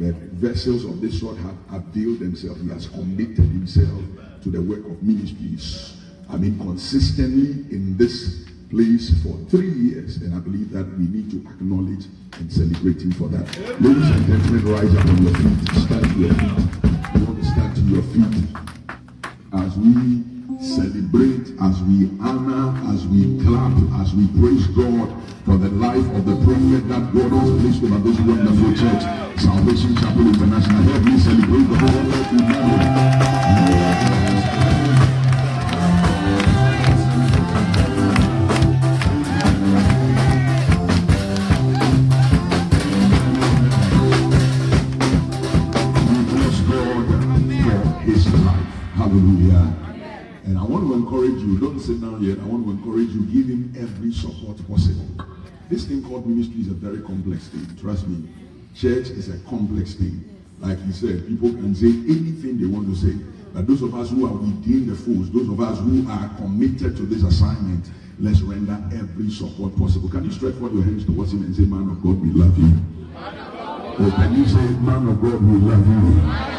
But vessels of this sort have availed themselves. He has committed himself to the work of ministries. I mean, consistently in this place for three years, and I believe that we need to acknowledge and celebrate him for that. Ladies and gentlemen, rise up on your feet. Stand to your feet. You want to stand to your feet as we celebrate, as we honor, as we clap, as we praise God for the life of the prophet that God has placed over this wonderful church, Salvation Chapel International. Help me celebrate the whole Lord you, don't sit down yet. I want to encourage you, give him every support possible. This thing called ministry is a very complex thing. Trust me. Church is a complex thing. Like he said, people can say anything they want to say. But those of us who are within the force, those of us who are committed to this assignment, let's render every support possible. Can you stretch forth your hands towards him and say, Man of God, we love you. Or can you say, Man of God, we love you?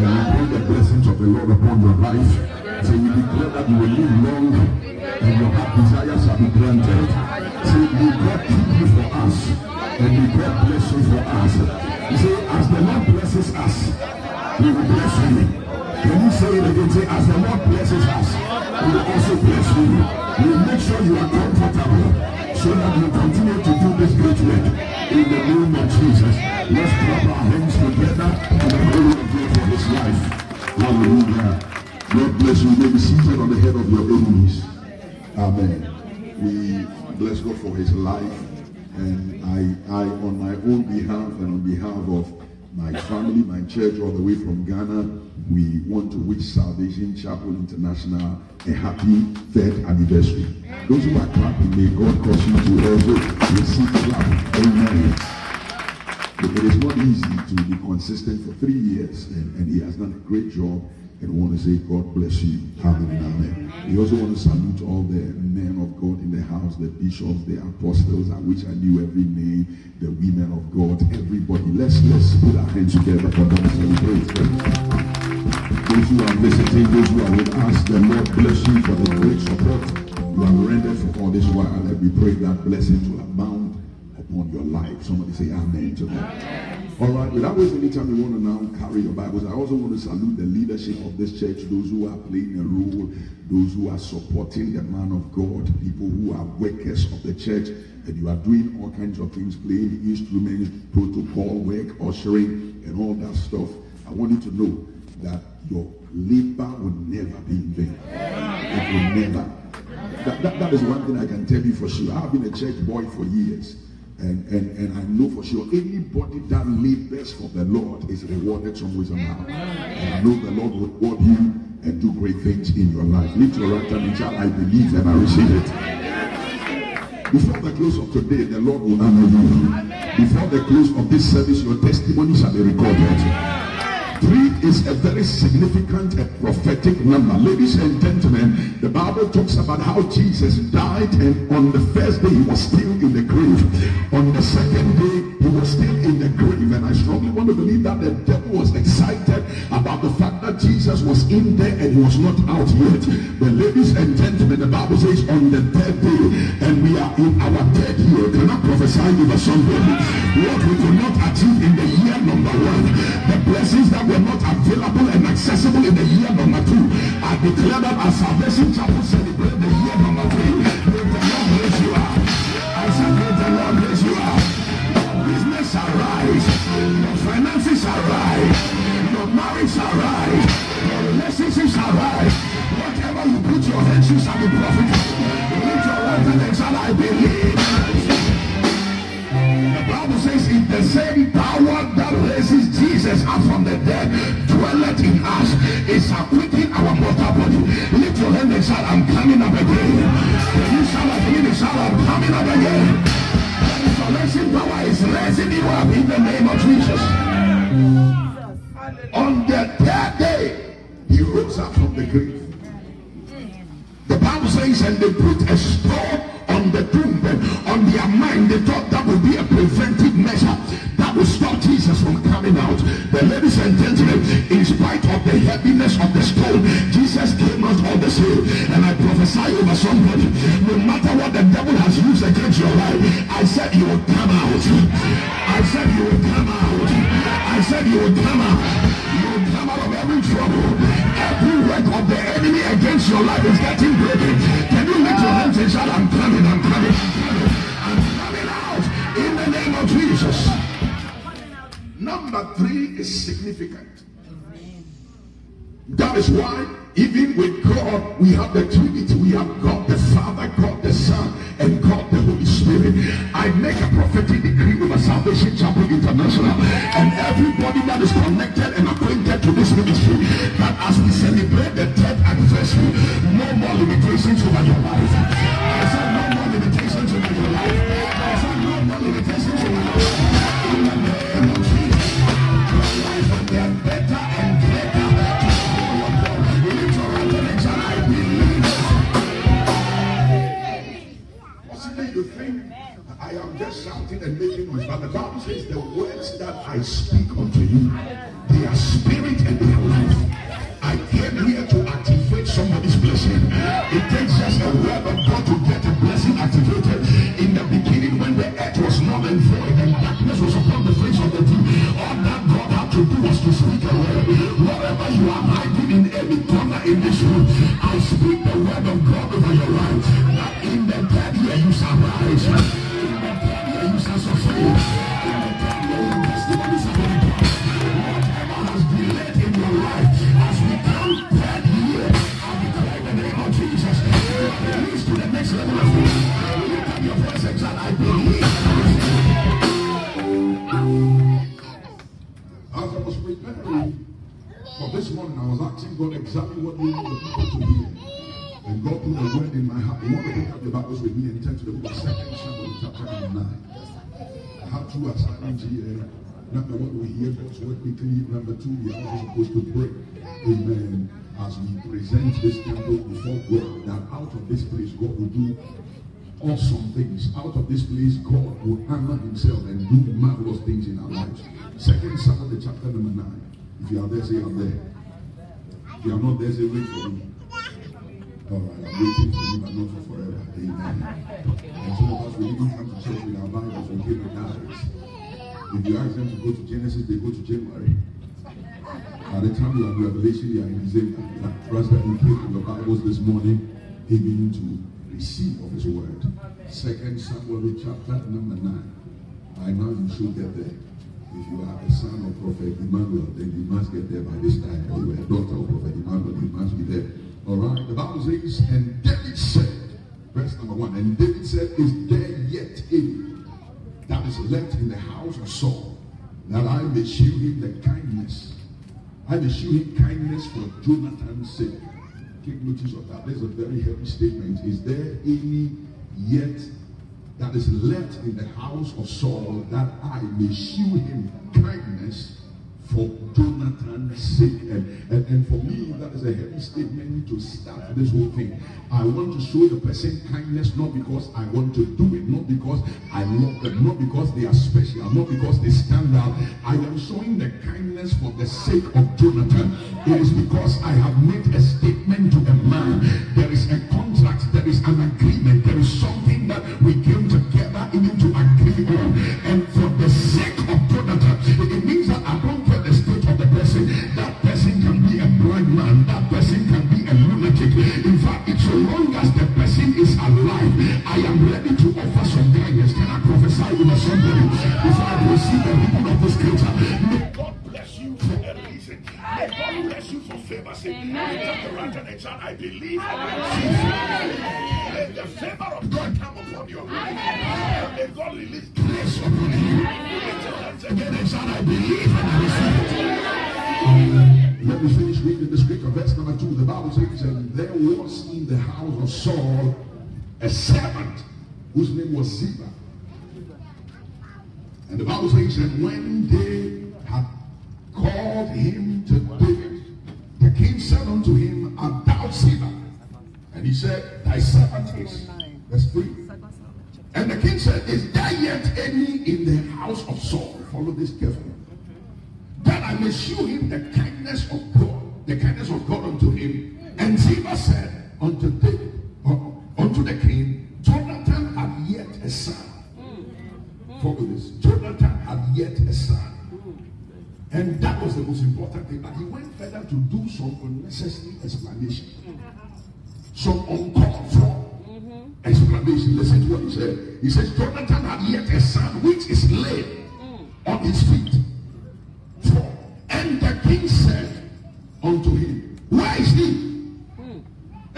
And we pray the blessings of the Lord upon your life. Say, we declare that you will live long and your heart desires shall be granted. Say, may God keep you for us and may God bless you for us. You say, as the Lord blesses us, we will bless you. Can you say it again? Say, as the Lord blesses us, we will also bless you. We will make sure you are comfortable so that you continue to do this great work. In the name of Jesus, let's clap our hands together to the glory of God for his life. Hallelujah. God bless you. You may be seated on the head of your enemies. Amen. We bless God for his life. And I, I, on my own behalf and on behalf of my family, my church, all the way from Ghana, we want to wish Salvation Chapel International a happy third anniversary. Those who are clapping, may God cause you to also receive clap. Amen. It is not easy to be consistent for three years, and, and he has done a great job. And want to say, God bless you. Amen and amen. We also want to salute all the men of God in the house, the bishops, the apostles, at which I knew every name, the women of God, everybody. Let's let's put our hands together for them celebrate. Those who are visiting, those who are with us, the Lord bless you for the great support you have rendered for all this while. And we pray that blessings will abound upon your life. Somebody say amen to that. All right, without wasting any time, you want to now carry your Bibles. I also want to salute the leadership of this church, those who are playing a role, those who are supporting the man of God, people who are workers of the church, and you are doing all kinds of things, playing instruments, protocol work, ushering, and all that stuff. I want you to know that your labor will never be in vain. It will never. That, that, that is one thing I can tell you for sure. I've been a church boy for years. And, and, and I know for sure anybody that labors for the Lord is rewarded somewhere somehow. And I know the Lord will reward you and do great things in your life. Lift your right hand and shout, I believe and I receive it. Before the close of today, the Lord will honor you. Before the close of this service, your testimony shall be recorded. Three is a very significant and prophetic number. Ladies and gentlemen, the Bible talks about how Jesus died, and on the first day he was still in the grave. On the second day, he was still in the grave. And I strongly want to believe that the devil was excited about the fact that Jesus was in there and he was not out yet. But ladies and gentlemen, the Bible says on the third day, and we are in our third year. Can I prophesy over somebody? What we could not achieve in the year number one, the blessings that were not available and accessible in the year number two, I declare that our salvation chapel celebrate the year number three. Finances shall rise. Your marriage shall rise. Your relationships shall rise. Whatever you put your hands to shall be profitable. Lift your right hand and shall I believe. The Bible says, if the same power that raises Jesus up from the dead dwelleth in us, is quickening our mortal body. Lift your hand and shout, I'm coming up again. You shout like me? Shout, I'm coming up again. The resurrection power is raising you up in the name of Jesus. On the third day, he rose up from the grave. The Bible says, and they put a stone on the tomb, and on their mind, they thought that would be a preventive measure that would stop Jesus from coming out. But ladies and gentlemen, in spite of the heaviness of the stone, Jesus came out all the same. And I prophesy over somebody, no matter what the devil has used against your life, I said you will come out. I said you will come out. Said you will come out. You will come out of every trouble. Every work of the enemy against your life is getting broken. Can you lift your hands and shout, I'm coming, I'm coming, I'm coming, I'm coming out in the name of Jesus. Number three is significant. That is why, even with God, we have the Trinity. We have God the Father, God the Son, and God the Holy Spirit. I make a prophetic decree over Salvation Chapel International and everybody that is connected and acquainted to this ministry that as we celebrate the 10th anniversary, no more limitations over your life. Just shouting and making noise, but the Bible says the words that I speak unto you, they are spirit and they are life. I came here to activate somebody's blessing. It takes just a word of God to get a blessing activated. In the beginning, when the earth was not and void and darkness was upon the face of the deep, all that God had to do was to speak a word. Wherever you are hiding in any corner in this room, I speak the word of God over your life. That in the third year you shall rise. Was asking God exactly what we want the people to hear. And God put a word in my heart. You want to pick up your Bibles with me and turn to the book of Second Samuel chapter number 9. I have two assignments here. Number one, we hear God's word quickly. Number two, we are also supposed to pray. Amen. As we present this temple before God, that out of this place, God will do awesome things. Out of this place, God will honor himself and do marvelous things in our lives. Second Samuel chapter number 9. If you are there, say I'm there. You are not there, say wait for me. All right, I'm waiting for you, but not for forever. Amen. And some of us, we even come to church with our Bibles, we give our diaries. If you ask them to go to Genesis, they go to January. By the time you are in Revelation, you are in December. Trust that you came to your Bibles this morning, even to receive of His word. Second Samuel chapter number 9. By now you should get there. If you are a son of Prophet Emmanuel, then you must get there by this time. If you are a daughter of Prophet Emmanuel, you must be there. All right. The Bible says, and David said, verse number one, and David said, Is there yet any that is left in the house of Saul, that I may show him the kindness. I may show him kindness for Jonathan's sake. Take notice of that. There's a very heavy statement. Is there any yet that is left in the house of Saul that I may shew him kindness for Jonathan's sake. And, and, and for me, that is a heavy statement to start this whole thing. I want to show the person kindness not because I want to do it, not because I love them, not because they are special, not because they stand out. I am showing the kindness for the sake of Jonathan. It is because I have made a statement to a man. There is a contract, there is an agreement, there is something that we came And for the sake of Jonathan, it means that don't care the state of the person. That person can be a blind man, that person can be a lunatic. In fact, it's so long as the person is alive, I am ready to offer some kindness. Can I prophesy with somebody before I proceed the reading of the scripture? Favor. Say, lift up the right hand and I believe and I receive. May the favor of God come upon your life. And may God release grace upon you. Lift your hands again and shout, I believe and I receive. Let me finish reading the scripture. Verse number two. The Bible says, and there was in the house of Saul a servant whose name was Ziba. And the Bible says, and when they had called him to David, the king said unto him, Art thou Ziba? And he said, Thy servant is. Verse 3. And the king said, Is there yet any in the house of Saul? Follow this carefully. That I may show him the kindness of God, the kindness of God unto him. And Ziba said unto David, uh, unto the king, Jonathan had yet a son. Follow this. And that was the most important thing. But he went further to do some unnecessary explanation. Some uncalled for mm-hmm. explanation. Listen to what he said. He says, Jonathan had yet a son which is lame mm. on his feet. Four. And the king said unto him, Where is he?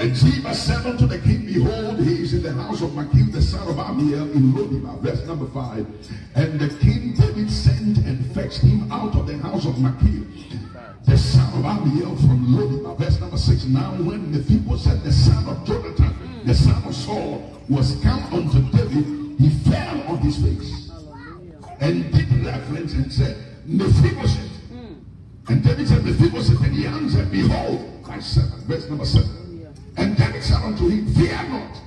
And Ziba said unto the king, Behold, he is in the house of Machir, the son of Ammiel, in Lodebar. Verse number five. And the king David sent and fetched him out of the house of Machir, the son of Ammiel from Lodebar. Verse number six. Now when the people said the son of Jonathan, the son of Saul, was come unto David, he fell on his face and did reverence and said, Mephibosheth. Hmm. And David said, Mephibosheth, and he answered, Behold, thy servant. Verse number seven. And David said unto him, Fear not,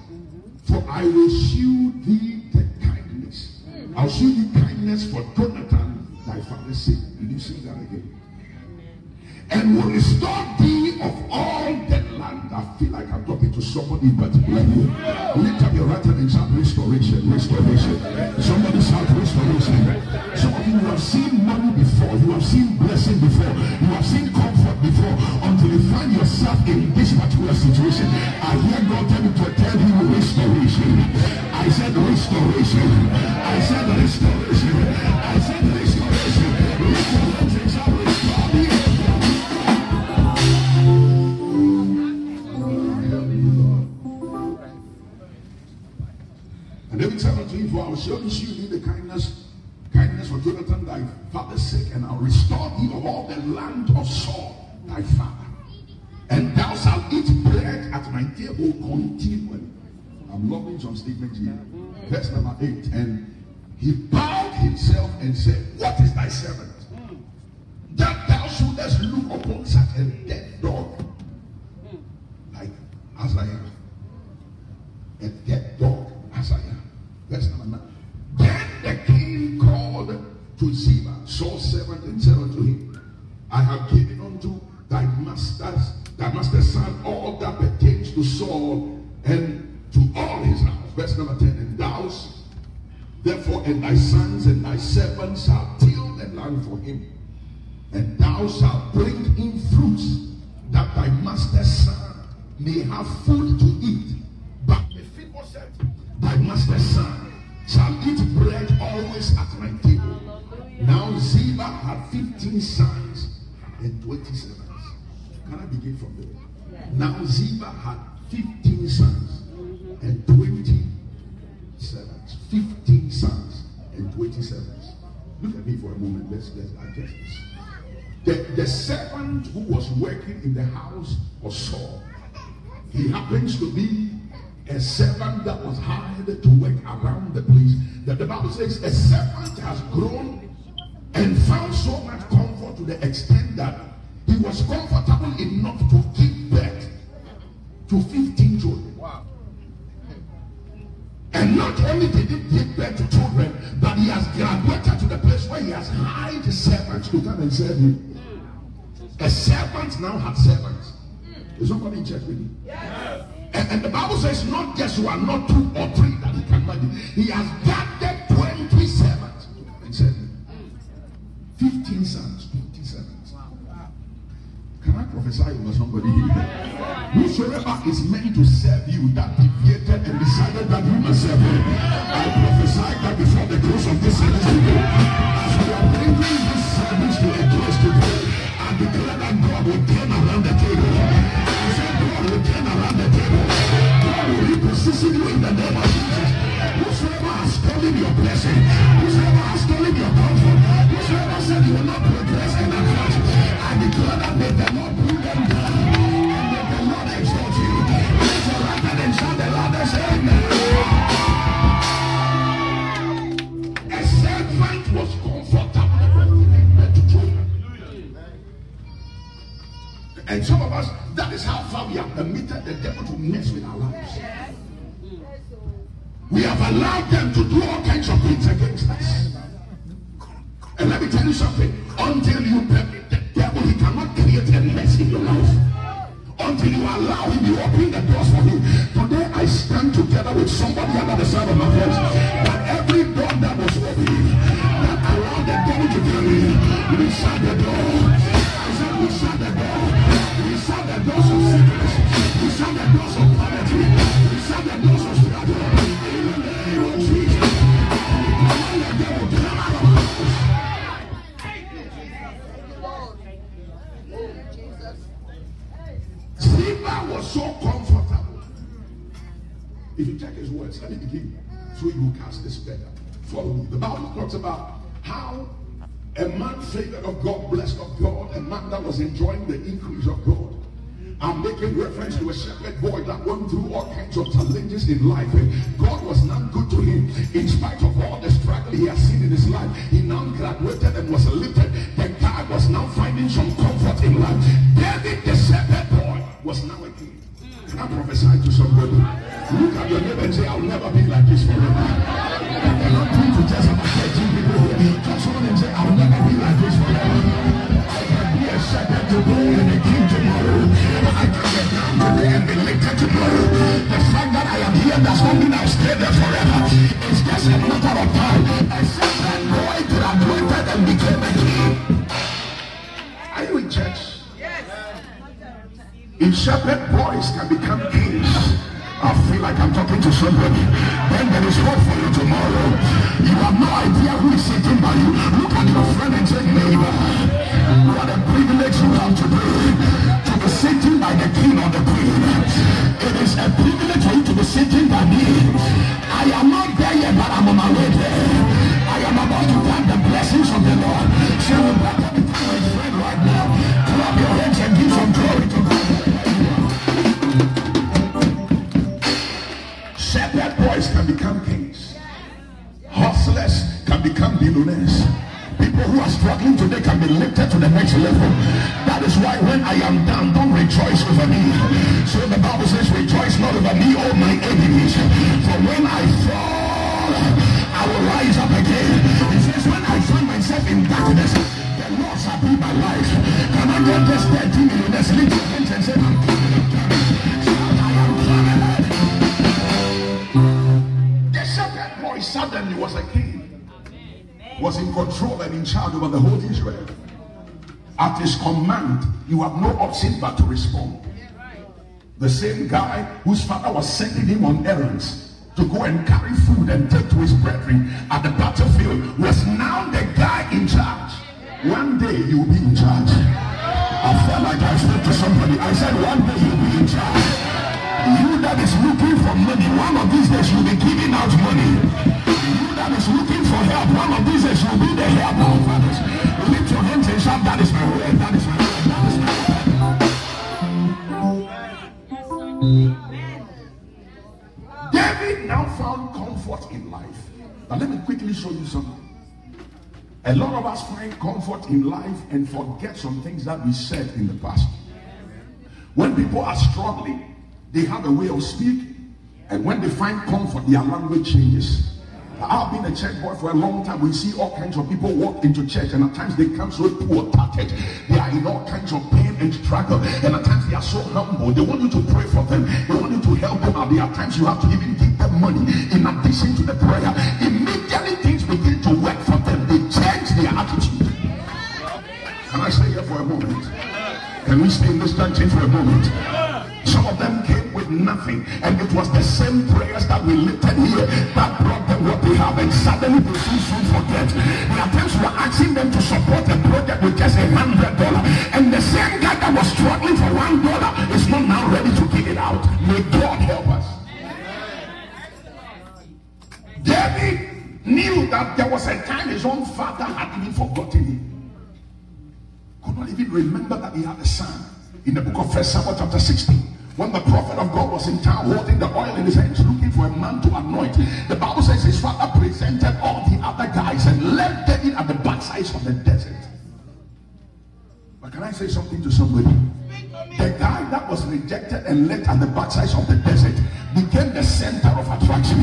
for I will shew thee the kindness. Hmm. I'll shew thee kindness for Jonathan, thy father's sake. Did you see that again? And will restore thee of all the land. I feel like I'm talking to somebody in particular. Lift up your right hand and shout restoration, restoration. Somebody shout restoration. Some of you have seen money before, you have seen blessing before, you have seen comfort before, until you find yourself in this particular situation. I hear God tell me to tell you restoration. I said restoration. I said restoration. I said restoration. And David said unto him, For I will surely shew thee the kindness, kindness for Jonathan thy father's sake, and I'll restore thee of all the land of Saul thy father. And thou shalt eat bread at my table continually. I'm loving some statements here. Verse number eight. And he bowed himself and said, What is thy servant? That thou shouldest look upon such a dead dog, like as I am. A dead dog as I am. Verse number nine. Then the king called to Ziba, Saul's servant, and said unto him, I have given unto thy master's, thy master's son all that pertains to Saul and to all his house. Verse number 10. And thou, therefore, and thy sons and thy servants shall till the land for him. And thou shalt bring in fruits that thy master's son may have food to eat. Thy master's son, shall eat bread always at my table. Now Ziba had 15 sons and 20 servants. Can I begin from there? Now Ziba had 15 sons and 20 servants. 15 sons and 20 servants. Look at me for a moment. Let's let's adjust this. The, the servant who was working in the house of Saul, he happens to be a servant that was hired to work around the place. That the Bible says a servant has grown and found so much comfort to the extent that he was comfortable enough to give birth to 15 children. Wow. And not only did he give birth to children, but he has graduated to the place where he has hired servants to come and serve him. A servant now had servants. Is somebody in church with me? And, and the Bible says, not just one, not two or three that he can manage. He has gathered 20 servants serve him. 15 sons, 20 servants. Can I prophesy over somebody here? Whosoever is meant to serve you that deviated and decided that you must serve him, I prophesy that before the close of this service today, as we are bringing this service to a close today, I declare that God will turn reposition you in the name of Jesus. Whosoever has stolen your blessing, whosoever has stolen your comfort, whosoever said you will not progress in advance, I declare that may the Lord bring them down. And may the Lord exalt you. Raise your right hand and shout the loudest amen. A servant was. And some of us, that is how far we have permitted the devil to mess with our lives. We have allowed them to do all kinds of things against us. And let me tell you something. Until you permit the devil, he cannot create a mess in your life. Until you allow him, you open the doors for him. Today I stand together with somebody under the sound of my voice. That every door that was open, that allowed the devil to come in, we shut the door. I said we shut the door. We shut the doors of sickness. We shut the doors of poverty. If you check his words, let me begin so you cast this better. Follow me. The Bible talks about how a man favored of God, blessed of God, a man that was enjoying the increase of God. I'm making reference to a shepherd boy that went through all kinds of challenges in life. And God was not good to him. In spite of all the struggle he has seen in his life, he now graduated and was lifted. The guy was now finding some comfort in life. David, the shepherd boy, was now a king. I prophesy to somebody? Look at your neighbor and say, I'll never be like this forever. I cannot preach to just about 13 people here. Touch someone and say, I'll never be like this forever. I can be a shepherd today and a king tomorrow. I can get down today and be lifted tomorrow. The fact that I am here does not mean I'll stay there forever. It's just a matter of time. A shepherd boy graduated and became a king. If shepherd boys can become kings, I feel like I'm talking to somebody. Then there is hope for you tomorrow. You have no idea who is sitting by you. Look at your friend and say, neighbor, what a privilege you have to be sitting by the king or the queen. It is a privilege for you to be sitting by me. I am not there yet, but I'm on my way there. I am about to grant the blessings of the Lord. So can become kings. Hustlers can become billionaires. People who are struggling today can be lifted to the next level. That is why when I am down, don't rejoice over me. So the Bible says, rejoice not over me, all my enemies. For when I fall, I will rise up again. It says, when I find myself in darkness, the Lord shall be my life. Can I get this 13 millionaires? Lift your hands and say, suddenly was a king, was in control and in charge over the whole Israel. At his command, you have no option but to respond. The same guy whose father was sending him on errands to go and carry food and take to his brethren at the battlefield was now the guy in charge. One day you will be in charge. I felt like I spoke to somebody. I said, one day you'll be in charge. You that is looking for money, one of these days you'll be giving out money. Show you something. A lot of us find comfort in life and forget some things that we said in the past. When people are struggling, they have a way of speaking. And when they find comfort, their language changes. I've been a church boy for a long time. We see all kinds of people walk into church, and at times they come so poor, tattered. They are in all kinds of pain and struggle, and at times they are so humble. They want you to pray for them. They want you to help them out. There are times you have to even give them money in addition to the prayer. Immediately things begin to work for them. They change their attitude. Can I stay here for a moment? Can we stay in this church for a moment? Some of them came with nothing, and it was the same prayers that we lifted here that brought them what they have, and suddenly they soon soon forget. Times we are asking them to support a project with just a hundred dollar, and the same guy that was struggling for one dollar is not now ready to give it out. May God help us. David knew that there was a time his own father had even forgotten him. Could not even remember that he had a son. In the book of First Samuel chapter 16, when the prophet of God was in town holding the oil in his hands, looking for a man to anoint, the Bible says his father presented all the other guys and left David at the backsides of the desert. But can I say something to somebody? The guy that was rejected and left at the backsides of the desert became the center of attraction.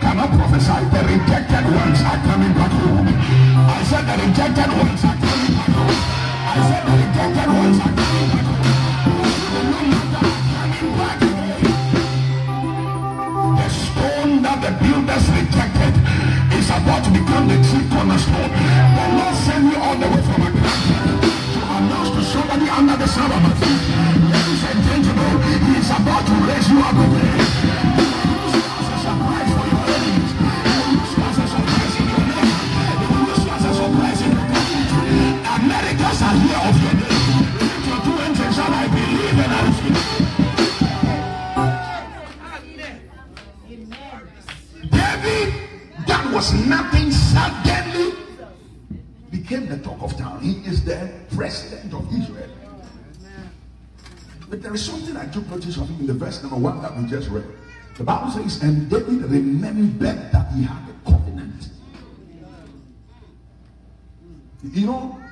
Can I prophesy? The rejected ones are coming back home. I said the rejected ones are coming back home. About to become the chief cornerstone. The Lord sent me all the way from a to announce to somebody under the sound of my feet. Ladies and gentlemen, he is about to raise you up again. Nothing, suddenly became the talk of town. He is the president of Israel. But there is something I took notice of in the verse number one that we just read. The Bible says, and David remembered that he had a covenant. You know,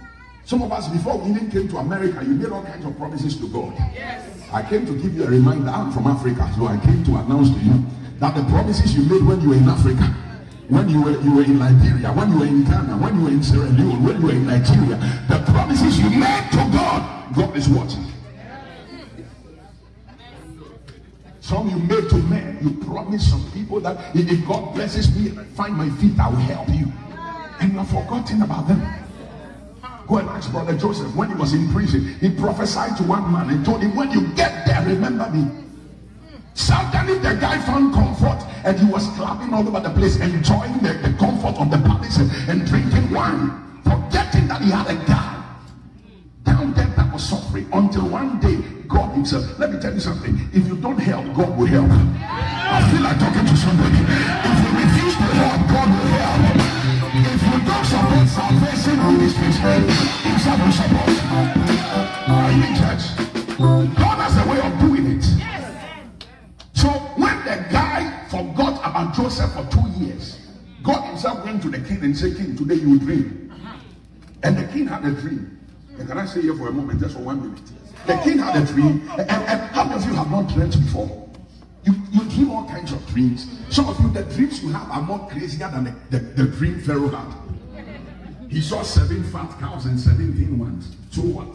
some of us before we even came to America, you made all kinds of promises to God. Yes. I came to give you a reminder. I'm from Africa, so I came to announce to you that the promises you made when you were in Africa, when you were you were in Liberia, when you were in Ghana, when you were in Sierra Leone, when you were in Nigeria, the promises you made to God, God is watching. Some you made to men, you promised some people that if God blesses me and I find my feet, I will help you. And you have forgotten about them. Go and ask Brother Joseph when he was in prison. He prophesied to one man and told him, When you get there, remember me. Suddenly the guy found comfort and he was clapping all over the place, enjoying the, the comfort of the palace and, and drinking wine, forgetting that he had a guy down there that was suffering until one day God himself. Let me tell you something. If you don't help, God will help. I feel like talking to somebody. If you refuse God will help. Salvation himself will support. Are you in church? God has a way of doing it. So when the guy forgot about Joseph for two years, God himself went to the king and said, King, today you will dream. And the king had a dream. And can I stay here for a moment, just for one minute? The king had a dream. And, and how many of you have not dreamt before? You, you dream all kinds of dreams. Some of you, the dreams you have are more crazier than the, the, the dream Pharaoh had. He saw seven fat cows and seven thin ones. So what?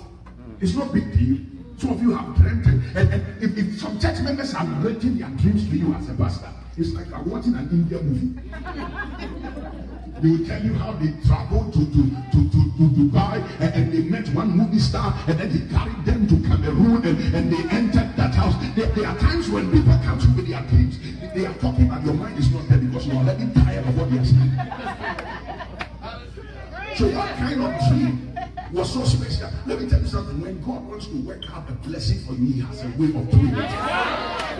It's no big deal. Some of you have dreamt it. And, and if, if some church members are narrating their dreams to you as a pastor, it's like I'm watching an Indian movie. They will tell you how they traveled to, to, to, to, to Dubai and, and they met one movie star and then he carried them to Cameroon and, and they entered that house. There, there are times when people come to with their dreams. They are talking and your mind is not there because you're already tired of what they are saying. So what kind of dream was so special? Let me tell you something. When God wants to work out a blessing for you, he has a way of doing it.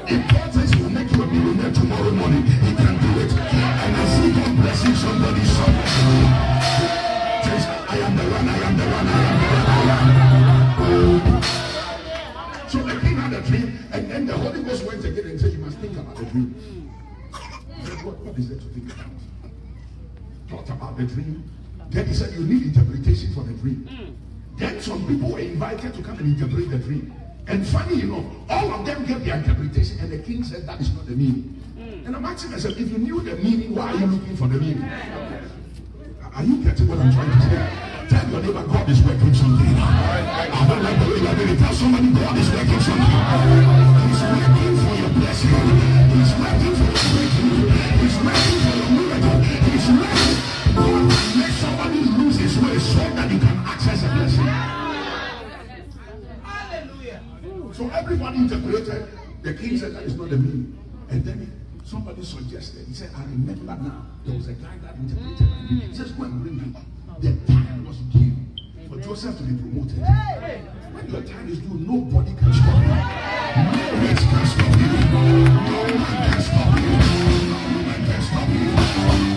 If God says he will make you a millionaire tomorrow morning, he can do it. And I see God blessing somebody somewhere. I am the one, I am the one, I am the one, I am the one. So the king had a dream, and then the Holy Ghost went again and said, You must think about the dream. What, what is there to think about? Thought about the dream. Then he said, You need interpretation for the dream. Hmm. Then some people were invited to come and interpret the dream. And funny enough, all of them gave their interpretation, and the king said that is not the meaning. Hmm. And I'm asking myself, if you knew the meaning, why are you looking for the meaning? Are you getting what I'm trying to say? Tell your neighbor, God is working something. I don't like the way you're doing. Tell somebody, God is working something. He's working for your blessing. He's working for your breakthrough. He's working for your miracle. He's working. Make somebody lose his way so that you can access a blessing. So everybody interpreted. The king said that is not the meaning. And then somebody suggested, he said, I remember now. There was a guy that interpreted my dream. He says, go and bring him. The time was due for Joseph to be promoted. When your time is due, nobody can stop you. No can stop you. No man can stop you. No woman can stop you.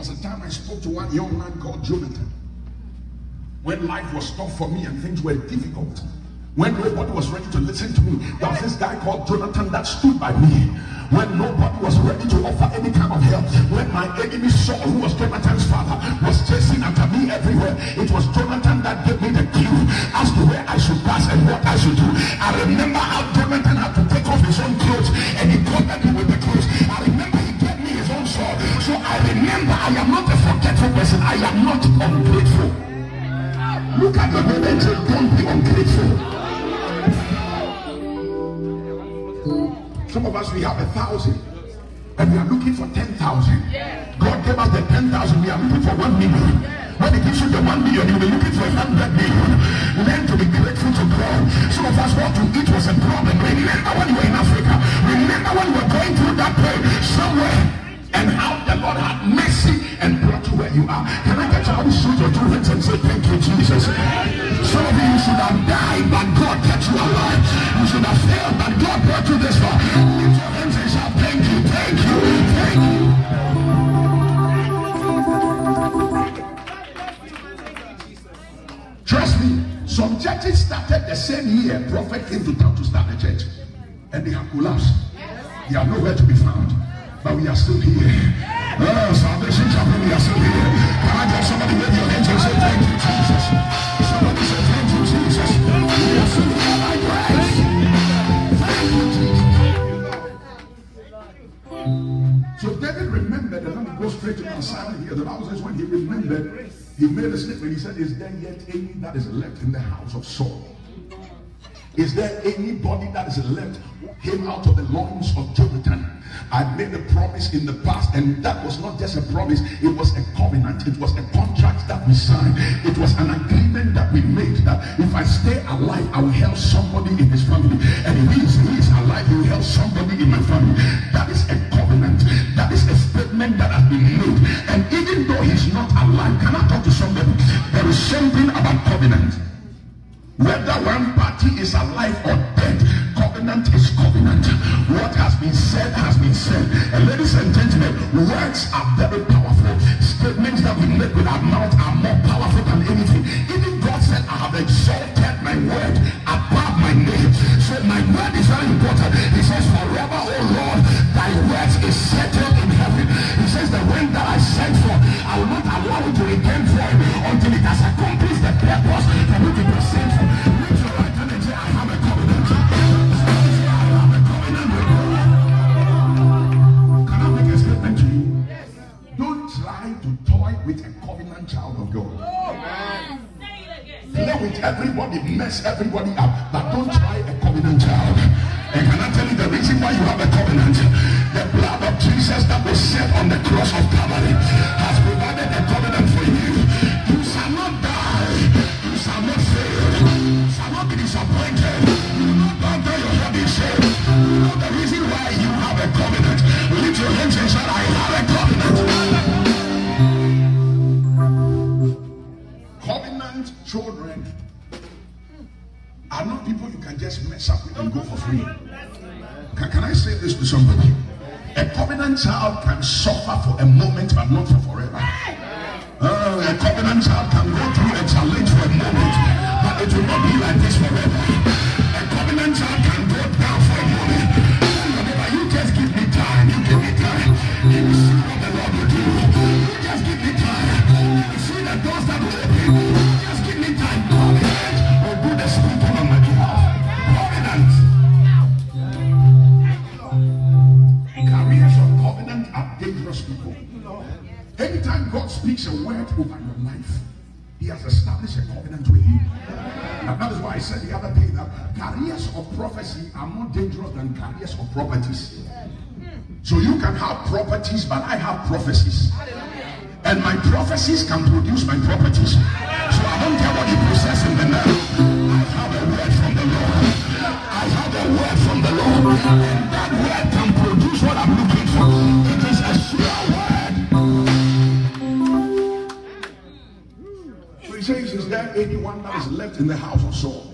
was a time I spoke to one young man called Jonathan. When life was tough for me and things were difficult. When nobody was ready to listen to me, there was this guy called Jonathan that stood by me. When nobody was ready to offer any kind of help. When my enemy Saul, who was Jonathan's father, was chasing after me everywhere, it was Jonathan that gave me the clue as to where I should pass and what I should do. I remember how Jonathan had to take off his own clothes and he covered me with the clothes. So I remember I am not a forgetful person. I am not ungrateful. Look at your neighbor and say, don't be ungrateful. Some of us, we have a thousand. And we are looking for 10,000. God gave us the 10,000. We are looking for 1 million. When he gives you the 1 million, you'll be looking for 100 million. Learn to be grateful to God. Some of us, what to eat was a problem. Remember when you were in Africa. Remember when you were going through that pain somewhere. And how the Lord had mercy and brought you where you are. Can I get somebody to shoot your two hands and say, Thank you, Jesus? Some of you should have died, but God kept you alive. You should have failed, but God brought you this far. Lift your hands and shout, Thank you, thank you, thank you. Trust me, some churches started the same year prophet came to town to start a church. And they have collapsed. They are nowhere to be found. But we are still here. Oh, Salvation Chapel, we are still here. Can I get somebody with your hands and say thank you, Jesus? Somebody say thank you, Jesus. We are still here by grace. Thank you, Jesus. So David remembered, and let me go straight to my Simon here. The Bible says when he remembered, he made a statement. He said, Is there yet any that is left in the house of Saul? Is there anybody that is left who came out of the loins of Jonathan? I made a promise in the past, and that was not just a promise, it was a covenant, it was a contract that we signed, it was an agreement that we made that if I stay alive, I will help somebody in his family, and if he is, he is alive, he will help somebody in my family. That is a covenant, that is a statement that has been made, and even though he's not alive, can I talk to somebody? There is something about covenant. Whether one party is alive or dead, covenant is covenant. What has been said has been said. And ladies and gentlemen, words are very powerful. Statements that we make with our mouth are more powerful than anything. Even God said, I have exalted my word above my name. So my word is very important. He says, forever, oh Lord, thy word is settled in heaven. He says, the wind that I sent for, I will not allow it to return void until it has accomplished the purpose for which it was sent with a covenant child of God. with everybody, mess everybody up, but don't try a covenant child. And can I tell you the reason why you have a covenant? The blood of Jesus that was shed on the cross of Calvary has provided a covenant for you. You shall not die. You shall not fail. You shall not be disappointed. You will not bow your head in shame. You know the reason why you have a covenant. Lift your hands and shout, I have a covenant. Children are not people you can just mess up with and go for free. Can, can I say this to somebody? A covenant child can suffer for a moment but not for forever. Uh, a covenant child can go through a challenge for a moment, but it will not be like this forever. A covenant child can speaks a word over your life, He has established a covenant with you. And that is why I said the other day that carriers of prophecy are more dangerous than carriers of properties. So you can have properties, but I have prophecies. And my prophecies can produce my properties. So I don't care what you possess in the now. I have a word from the Lord. I have a word from the Lord. And that word can produce what I'm looking for. Anyone that is left in the house of Saul?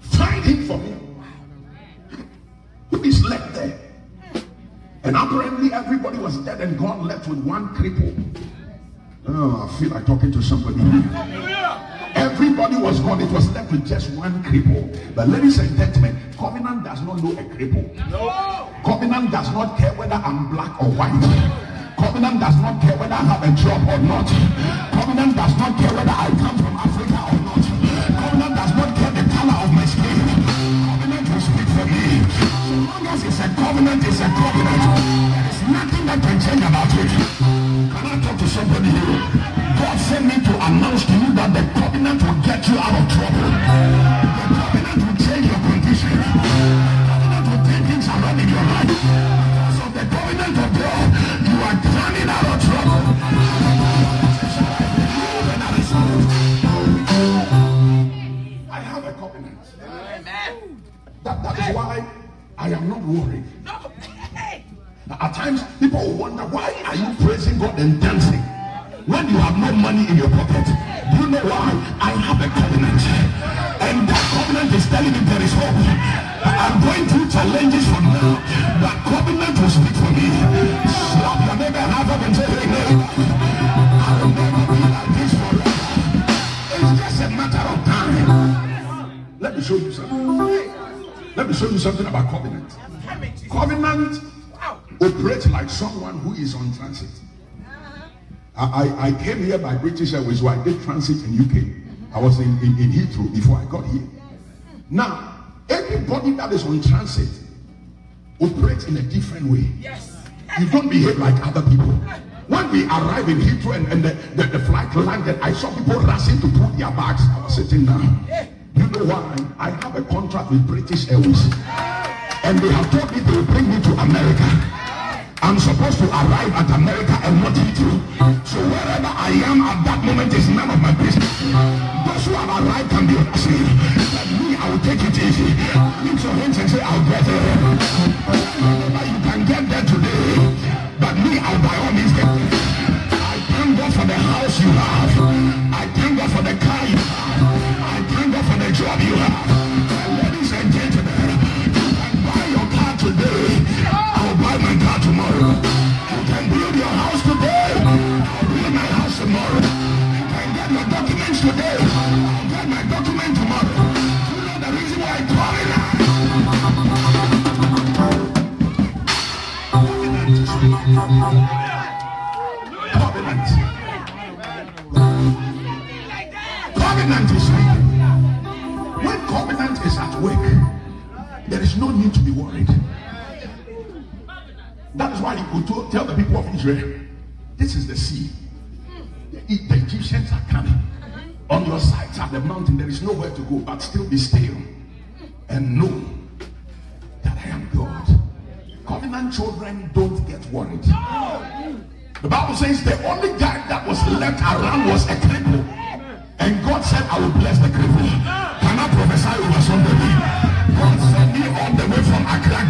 Find him for me. Who is left there? And apparently everybody was dead and gone, left with one cripple. Oh, I feel like talking to somebody. Everybody was gone. It was left with just one cripple. But ladies and gentlemen, covenant does not know a cripple. No. Covenant does not care whether I'm black or white. Covenant does not care whether I have a job or not. Covenant does not care whether I come from Africa of my skin. Covenant will speak for me. So long as it's a covenant, it's a covenant. There is nothing that can change about it. Can I talk to somebody here? God sent me to announce to you that the covenant will get you out of trouble. The covenant will change your condition. The covenant will turn things around in your life. Because of the covenant of God, you are coming out of trouble. That, that is why I am not worried. At times, people will wonder why are you praising God and dancing when you have no money in your pocket? Do you know why? I have a covenant, and that covenant is telling me there is hope. I'm going through challenges for now, but covenant will speak for me. Slap your neighbor up and say, "Hey, neighbor, I will never be like this forever." It's just a matter of time. Let me show you something. Let me show you something about covenant. Covenant operates like someone who is on transit. I, I, came here by British Airways, so I did transit in UK. I was in, in, in Heathrow before I got here. Now, everybody that is on transit operates in a different way. Yes. You don't behave like other people. When we arrived in Heathrow and, and the, the, the flight landed, I saw people rushing to put their bags. I was sitting down. You know why? I have a contract with British Airways. And they have told me they will bring me to America. I'm supposed to arrive at America and not Heathrow. So wherever I am at that moment is none of my business. Those who have arrived can be rushing. But me, I will take it easy. Lift your hands and say, I'll get there. Wherever you can get there today. But me, I'll by all means get there. I thank God for the house you have. I thank God for the car you have. Job you have. And ladies and gentlemen, you can buy your car today. I'll buy my car tomorrow. You can build your house today. I'll build my house tomorrow. You can get your documents today. I'll get my document tomorrow. You know the reason why I'm. Work, there is no need to be worried. That is why he could tell the people of Israel, this is the sea. The, the Egyptians are coming. On your sides at the mountain, there is nowhere to go, but still be still and know that I am God. Covenant children don't get worried. The Bible says the only guy that was left around was a cripple. And God said, I will bless the cripple. Can I prophesy over somebody? Me all the way from Accra.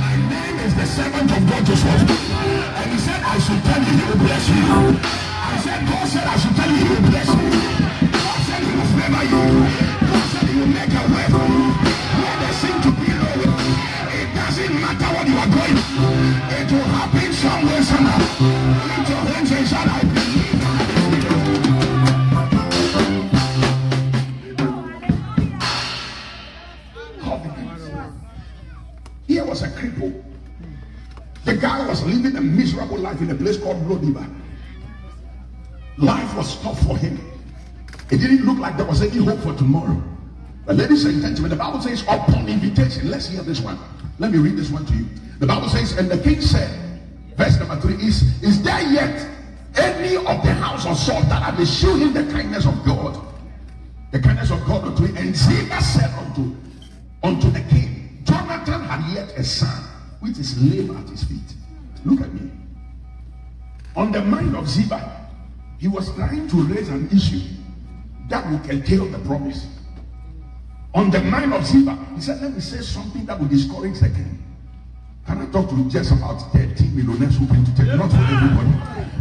My name is the servant of God Joseph. And he said, I should tell you, he will bless you. I said, God said, I should tell you, he will bless you. God said, he will favor you. God said, he will make a way for you. Where there seem to be no. It doesn't matter what you are going. It will happen somewhere, somehow. Lift your hands and shout, I was a cripple. The guy was living a miserable life in a place called Lodebar. Life was tough for him. It didn't look like there was any hope for tomorrow. But ladies and gentlemen, the Bible says, upon invitation, let's hear this one. Let me read this one to you. The Bible says, and the king said, verse number three is, is there yet any of the house of Saul that I may show him the kindness of God? The kindness of God unto him. And Ziba said unto, unto the king, Jonathan had yet a son, which is lame at his feet. Look at me. On the mind of Ziba, he was trying to raise an issue that will curtail the promise. On the mind of Ziba, he said, Let me say something that will discourage the king. Can I talk to just about 13 millionaires who went to take? Not for everybody.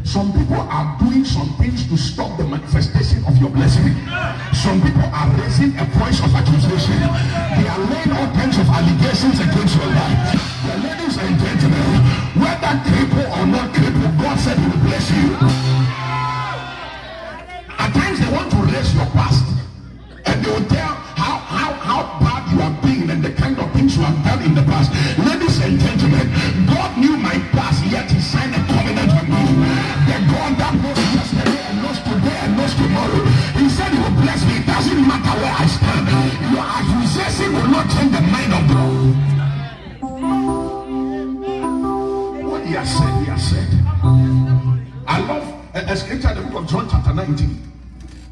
Some people are doing some things to stop the manifestation of your blessing. Some people are raising a voice of accusation. They are laying all kinds of allegations against your life. Well, ladies and gentlemen, whether cripple or not cripple, God said He will bless you. At times they want to raise your past and they will tell in the past. Ladies and gentlemen, God knew my past, yet He signed a covenant with me. The God that knows yesterday and knows today and knows tomorrow. He said He will bless me. It doesn't matter where I stand. Your accusation will not change the mind of God. What He has said, He has said. I love a, a scripture in the book of John, chapter 19.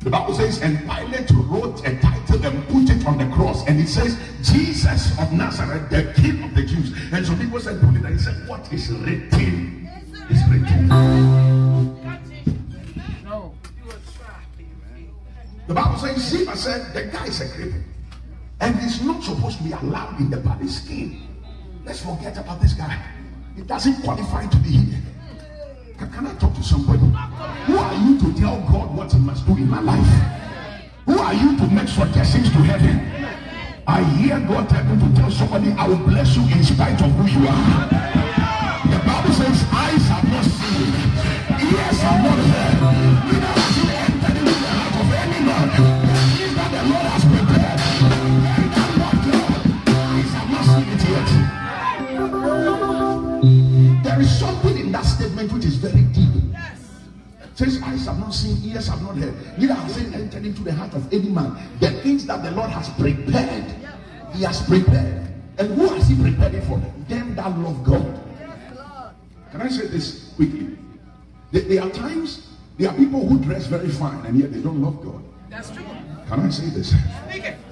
The Bible says, and Pilate wrote a title and put it on the cross, and it says, Jesus of Nazareth, the King of the Jews. And some people said, put it, and he said, What is written? Is written. The Bible says, Ziba said, the guy is a cripple, and he's not supposed to be allowed in the palace scheme. Let's forget about this guy. He doesn't qualify to be here. Can, I talk to somebody? Who are you to tell God what he must do in my life? Who are you to make suggestions to heaven? I hear God tell me to tell somebody, I will bless you in spite of who you are. The Bible says, eyes have not seen, ears have not heard, which is very deep. Says eyes have not seen, ears have not heard, neither has it entered into the heart of any man. The things that the Lord has prepared, He has prepared. And who has He prepared it for? Them that love God. Can I say this quickly? There, there are times there are people who dress very fine and yet they don't love God. That's true. Can I say this?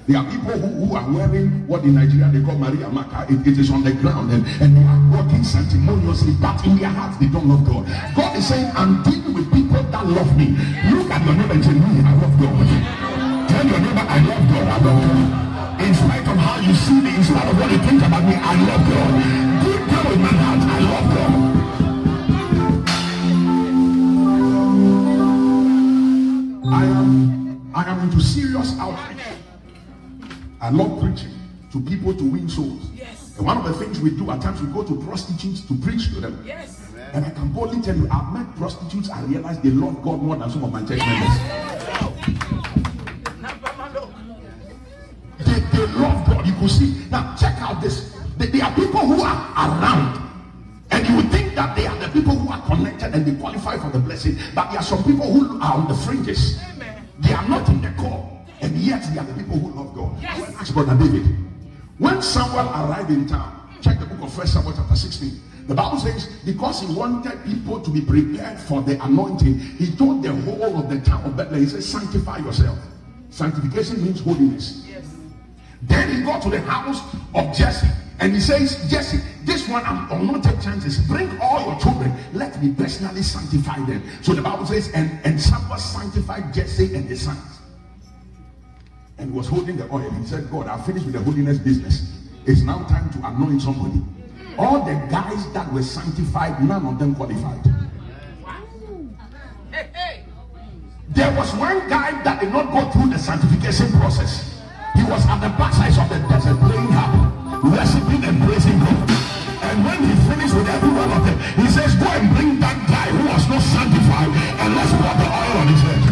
There are people who, who are wearing what in Nigeria they call Maria Maka. It, it is on the ground and, and they are walking sanctimoniously, but in their hearts they don't love God. God is saying, I'm dealing with people that love me. Look at your neighbor and say, Me, I love God. Tell your neighbor, I love God. I love God. In spite of how you see me, in spite of what you think about me, I love God. Deep down in my heart, I love God. I am I am into serious outreach. I love preaching to people to win souls. Yes. And one of the things we do at times we go to prostitutes to preach to them. Yes. And I can boldly tell you, I've met prostitutes and realized they love God more than some of my church members. They, they love God. You could see. Now check out this. There- There are people who are around. And you would think that they are the people who are connected and they qualify for the blessing. But there are some people who are on the fringes. They are not in the core. And yet they are the people who love God. Yes. And Ask Brother David. When Samuel arrived in town, check the book of First Samuel chapter 16. The Bible says, because he wanted people to be prepared for the anointing, he told the whole of the town of Bethlehem, he said, sanctify yourself. Sanctification means holiness. Yes. Then he got to the house of Jesse and he says, Jesse, this one I'm, I'm not take chances. Bring all your children. Let me personally sanctify them. So the Bible says, and, and Samuel sanctified Jesse and his sons. And he was holding the oil. He said, God, I've finished with the holiness business. It's now time to anoint somebody. All the guys that were sanctified, none of them qualified. There was one guy that did not go through the sanctification process. He was at the backsides of the desert playing harp, worshiping and praising God. And when he finished with every one of them, he says, Go and bring that guy who was not sanctified and let's pour the oil on his head.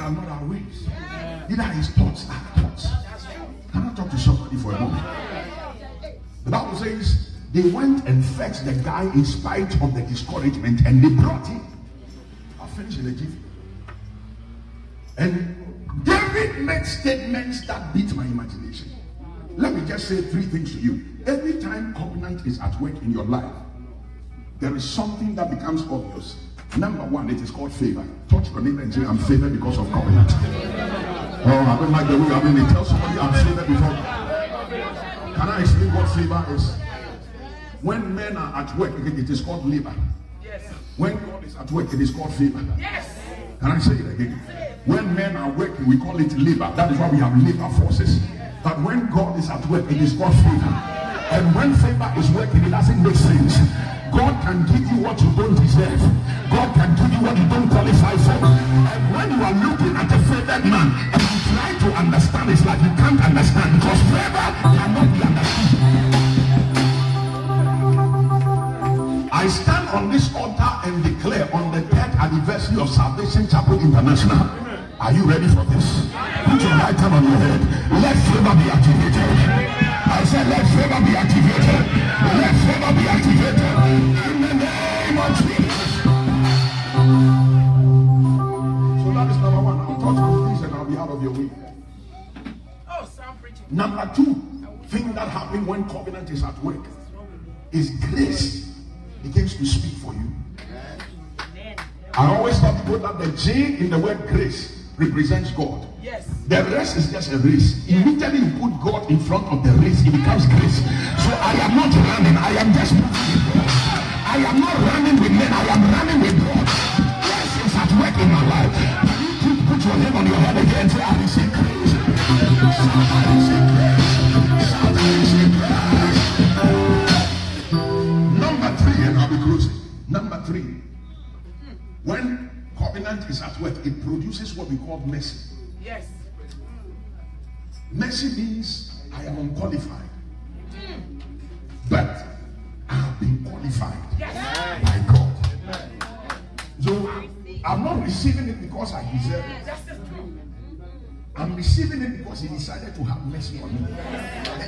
Are not our ways. Neither his thoughts are thoughts. Can I talk to somebody for a moment? The Bible says they went and fetched the guy in spite of the discouragement and they brought him. I'll finish in. And David made statements that beat my imagination. Let me just say three things to you. Every time covenant is at work in your life, there is something that becomes obvious. Number one, it is called favor. Touch your neighbor and say, I'm favored because of covenant. Oh, I don't like the way I mean, they tell somebody I'm favored before. Can I explain what favor is? When men are at work, it it is called labor. When God is at work, it is called favor. Can I say it again? When men are working, we call it labor. That is why we have labor forces. But when God is at work, it is called favor. And when favor is working, it doesn't make sense. God can give you what you don't deserve. God can give you what you don't qualify for. And when you are looking at a favored man and you try to understand, it's like you can't understand because favor cannot be understood. I stand on this altar and declare on the third anniversary of Salvation Chapel International. Are you ready for this? Put your right hand on your head. Let favor be activated. I said, let favor be activated. Let favor be activated. In the name of Jesus. So that is number one. I'll touch on things and I'll be out of your way. Oh, sound preaching. Number two thing that happens when covenant is at work is grace begins to speak for you. I always tell people that the J in the word grace represents God. Yes. The rest is just a race. Immediately you put God in front of the race, it becomes grace. So I am not running, I am just moving. I am not running with men, I am running with God. Grace is at work in my life. Can you put, put your hand on your head again and say, I receive grace. I receive grace. I receive grace. Number three, and I'll be closing. Number three, when covenant is at work, it produces what we call mercy. Yes. Hmm. Mercy means I am unqualified, hmm. but I have been qualified by God. So I'm not receiving it because I deserve it. I'm receiving it because He decided to have mercy on me.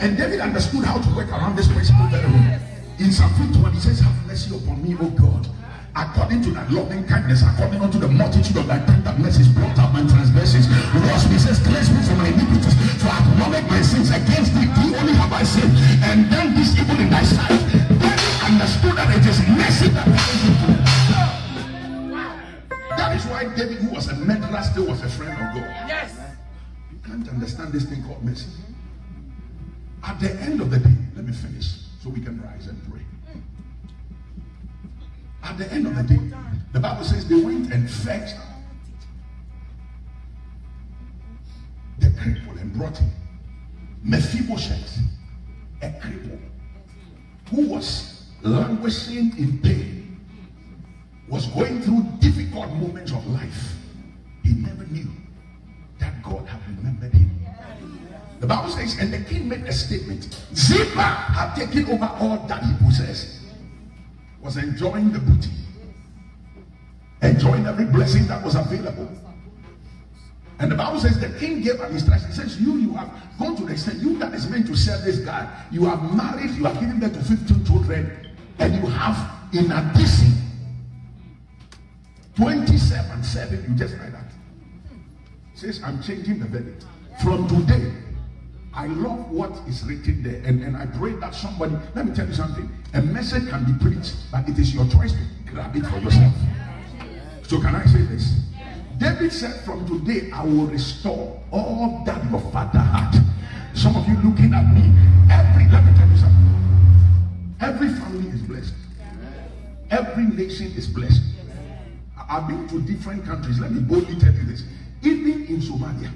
And David understood how to work around this principle very well. In Psalm 51, he says, Have mercy upon me, O God. According to thy loving kindness, according unto the multitude of thy tender mercies, blot out my transgressions. Wash me, says, cleanse me from my iniquities. For I have acknowledge my sins against thee. Thee only have I sinned, and done this evil in thy sight. David understood that it is mercy that brings him to That is why David, who was a murderer, still was a friend of God. Yes. You can't understand this thing called mercy. At the end of the day, let me finish so we can rise and pray. At the end of the day, the Bible says they went and fetched the cripple and brought him. Mephibosheth, a cripple who was languishing in pain, was going through difficult moments of life. He never knew that God had remembered him. The Bible says, and the king made a statement. Ziba had taken over all that he possessed, was enjoying the booty, enjoying every blessing that was available. And the Bible says the king gave an instruction. He says, You, you have gone to the extent, you that is meant to serve this guy, you have married, you have given birth to 15 children, and you have, in addition, 27 7. You just like that. Says, I'm changing the verdict. From today, I love what is written there, and, and I pray that somebody, let me tell you something. A message can be preached, but it is your choice to grab it for yourself. So, can I say this? David said, From today I will restore all that your father had. Some of you looking at me, every, let me tell you something. Every family is blessed, every nation is blessed. I've been to different countries. Let me boldly tell you this. Even in Somalia,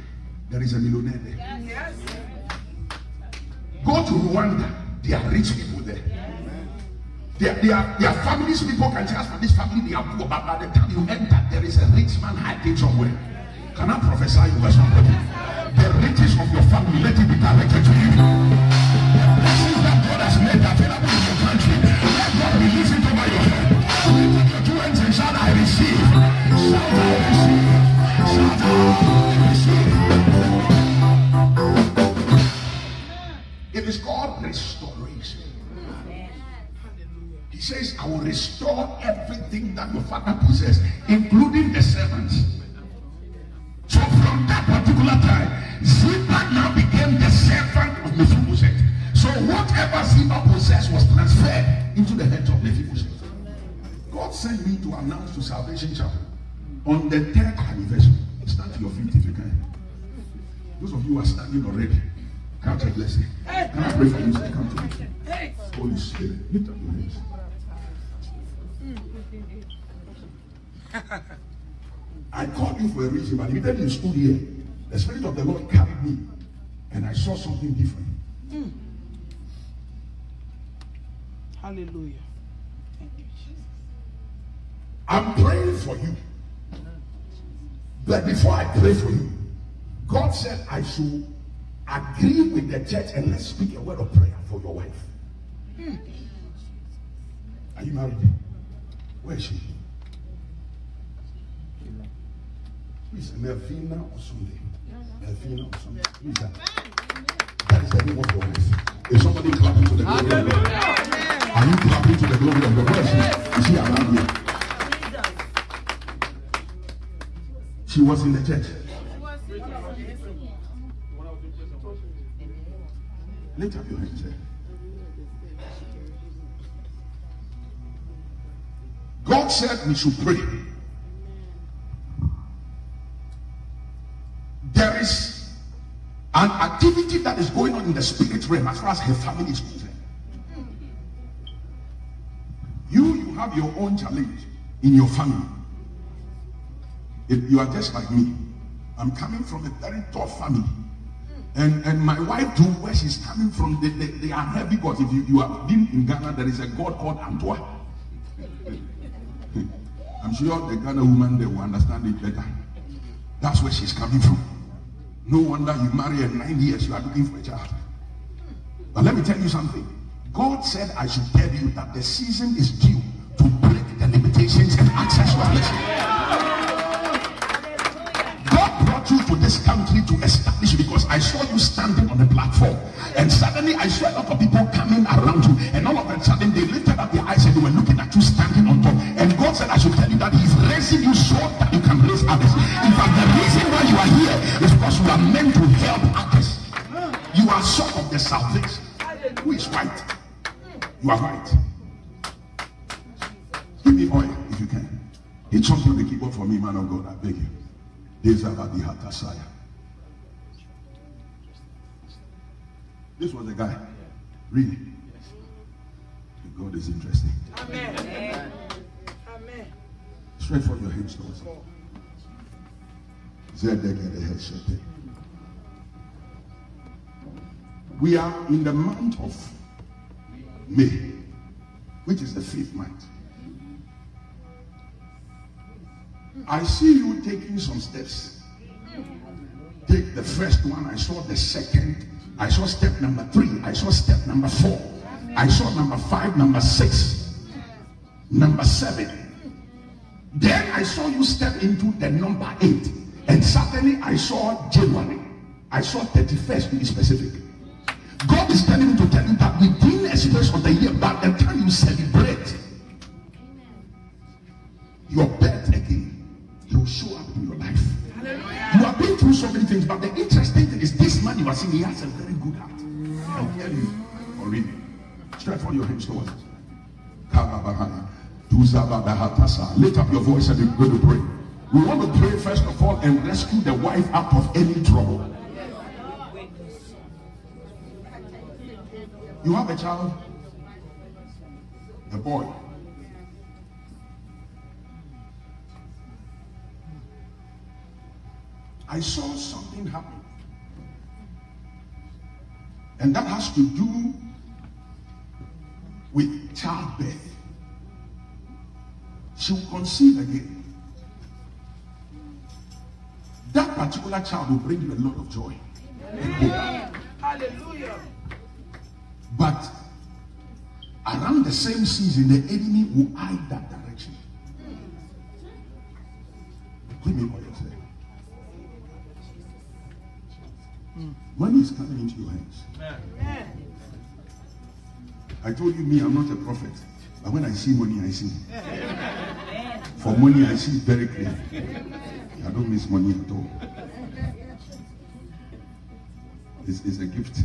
there is a millionaire there. Go to Rwanda, there are rich people there. Their, their, their families, people can as for this family, they are poor, but by the time you enter, there is a rich man hiding somewhere. Can I prophesy over somebody? The riches of your family, let it be directed to you. The that God has made your country, let God over your head. And I receive. I receive. It is called restoration. He says, I will restore everything that your father possessed, including the servants. So from that particular time, Ziba now became the servant of Mephibosheth. So whatever Ziba possessed was transferred into the hands of Mephibosheth. God sent me to announce to Salvation Chapel on the third anniversary. Stand to your feet if you can. Those of you who are standing already, count a blessing. Can I pray for you? Say, Come to me. Holy Spirit, lift up your hands. Hmm. I called you for a reason, but immediately you stood here. The Spirit of the Lord carried me, and I saw something different. Hmm. Hallelujah. Thank you, Jesus. I'm praying for you. But before I pray for you, God said I should agree with the church and let's speak a word of prayer for your wife. Are you married? Where is she? Is Melvina or something? Melvina or something. That? That is the name of your wife. Is somebody clapping to the glory of God? Are you clapping to the glory of God? Where is she? Is she around here? She was in the church. Lift up your hands. eh? God said we should pray. There is an activity that is going on in the spirit realm as far as her family is concerned. You, you have your own challenge in your family. If you are just like me, I'm coming from a very tough family. And, and my wife too, where she's coming from, they, they, they are heavy gods. If you, you have been in Ghana, there is a god called Antoa. I'm sure the Ghana woman they will understand it better. That's where she's coming from. No wonder you marry at nine years, you are looking for a child. But let me tell you something. God said I should tell you that the season is due to break the limitations and access your blessing. This country to establish because I saw you standing on the platform. And suddenly I saw a lot of people coming around you. And all of a sudden they lifted up their eyes and they were looking at you standing on top. And God said, I should tell you that He's raising you so that you can raise others. In fact, the reason why you are here is because you are meant to help others. You are sort of the salvation. Who is white? You are white. Give me oil if you can. Hit something on the keyboard for me, man of God. I beg you. This was the guy. Really? God is interesting. Amen. Amen. Straight from your him. Zedegedeheshete. We are in the month of May, which is the fifth month. I see you taking some steps. Take the first one, I saw the second, I saw step number three, I saw step number four, I saw number five, number six, number seven. Then I saw you step into the number eight, and suddenly I saw January. I saw 31st to be specific. God is telling me to tell you that within a space of the year, by the time you celebrate your birth things, but the interesting thing is this man you are seeing see, he has a very good heart. I tell you, real. Stretch out your hands towards it. Lift up your voice and we're going to pray. We want to pray first of all and rescue the wife out of any trouble. You have a child, a boy. I saw something happen. And that has to do with childbirth. She will conceive again. That particular child will bring you a lot of joy. Hallelujah. But around the same season, the enemy will eye that direction. Hmm. Give me Money is coming into your hands. I told you, me, I'm not a prophet. But when I see money, I see. For money, I see very clear. I don't miss money at all. It's, it's a gift.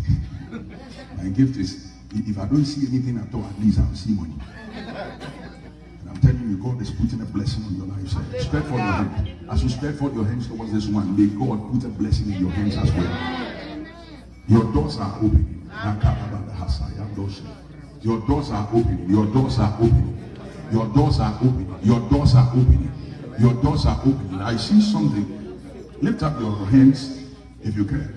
My gift is if I don't see anything at all, at least I'll see money. And I'm telling you, God is putting a blessing on your life. So spread forth your hand. As you spread forth your hands towards this one, may God put a blessing in your hands as well. Your doors are opening. Your doors are opening. Your doors are opening. Your doors are opening. Your doors are opening. Your doors are opening. I see something. Lift up your hands if you can.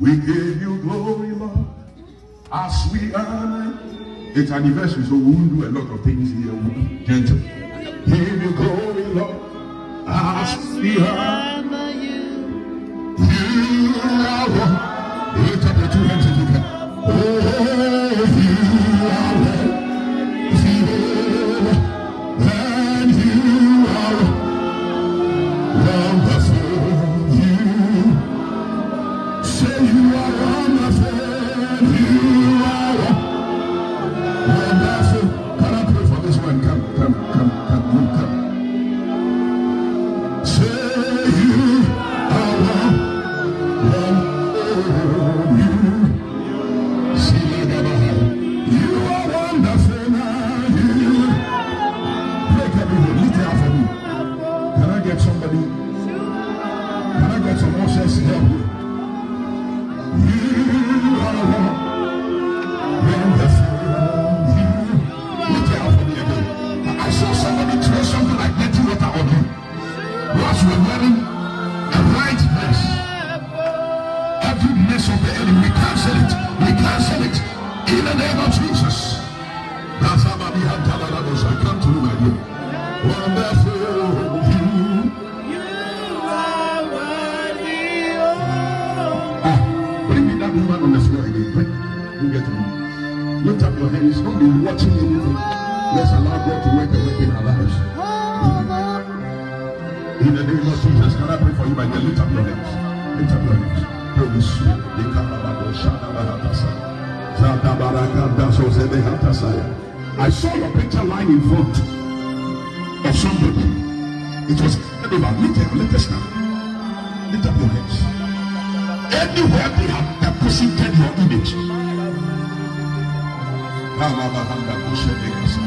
We give you glory, Lord, as we honor. It's anniversary, so we won't do a lot of things here. We'll be gentle. Give you glory, Lord, as we you. You are one. Lift up your two hands if you can. Oh, Lift up your hands. Don't be watching anything. Let's allow God to work a work in our lives. In the name of Jesus, can I pray for you, my dear? Lift up your hands. Lift up your hands. Holy Spirit. Zebehatasaya. I saw your picture lying in front of somebody. It was over. Lift it, lift us now. Lift up your hands. Anywhere they have deposited your image. Kalabahanda kushebekasa.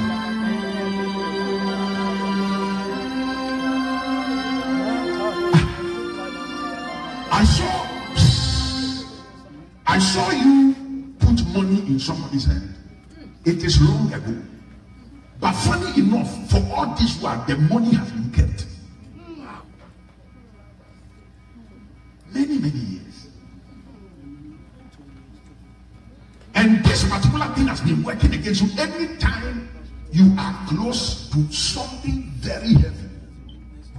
I saw I saw you put money in somebody's hand. It is long ago. But funny enough, for all this while, the money has been kept. Many, many years. And this particular thing has been working against you anytime you are close to something very heavy.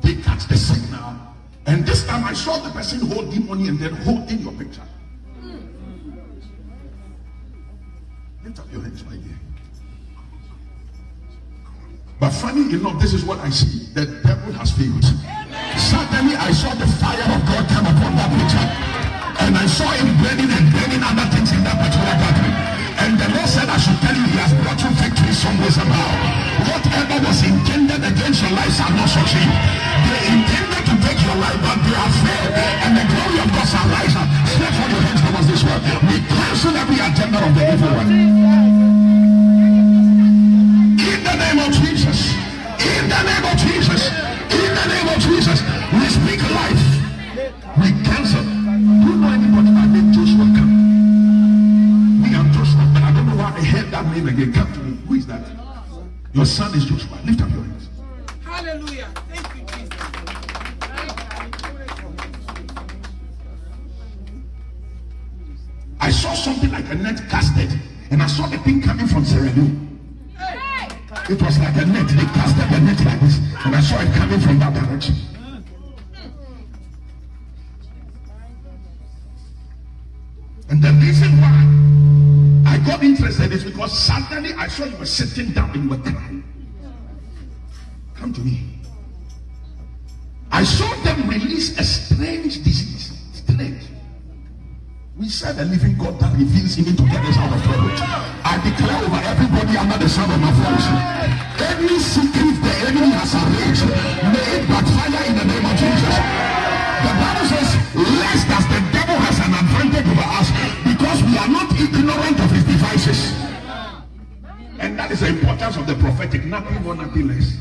They catch the signal. And this time I saw the person holding money and then holding your picture. Lift up your hands, my dear. But funny enough, this is what I see. The devil has failed. Suddenly I saw the fire of God come upon that picture. And I saw him burning and burning other things in that particular gathering. And the Lord said, I should tell you, he has brought you victory somewhere somehow. Whatever was intended against your life shall not succeed. They intended to take your life, but they have failed. And the glory of God shall rise up. Step for your hands towards this world. We cancel every agenda of the evil one. In the name of Jesus. In the name of Jesus. In the name of Jesus. We speak life. Again. Come to me. Who is that? Your son is Joshua. Lift up your hands. Hallelujah. Thank you, Jesus. I saw something like a net casted, and I saw the thing coming from Sierra Leone. It was like a net. They casted the net like this, and I saw it coming from that direction. And the reason why got interested is because suddenly I saw you were sitting down and you were crying. Come to me. I saw them release a strange disease. Strange. We serve a living God that reveals even to get us out of trouble. I declare over everybody under the sound of my voice. Any secret the enemy has arranged, may it backfire in the name of Jesus. The Bible says, lest as the devil has an advantage over us, because we are not ignorant of devices. And that is the importance of the prophetic, nothing more, nothing less.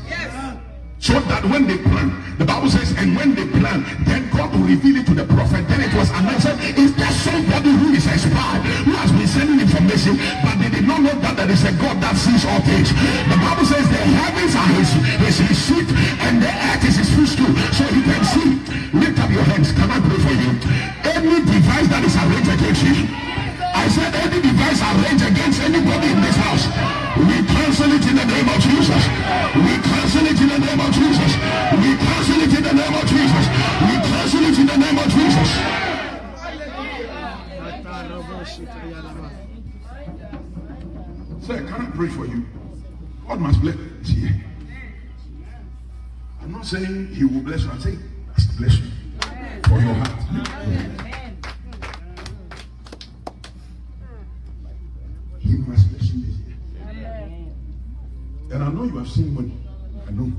So that when they plan, the Bible says, and when they plan, then God will reveal it to the prophet. Then it was announced, is there somebody who is a spy, who has been sending information, but they did not know that there is a God that sees all things. The Bible says the heavens are his, his, his seat, and the earth is his footstool. So he can see. Lift up your hands. Can I pray for you? Any device that is arranged against you, I said any device arranged against anybody in this house, we cancel it in the name of Jesus. We cancel it in the name of Jesus. We cancel it in the name of Jesus. We cancel it in the name of Jesus. Sir, can I pray for you? God must bless you. I'm not saying he will bless you. I'm saying bless you for your heart. He must bless you this year. And I know you have seen money. I know.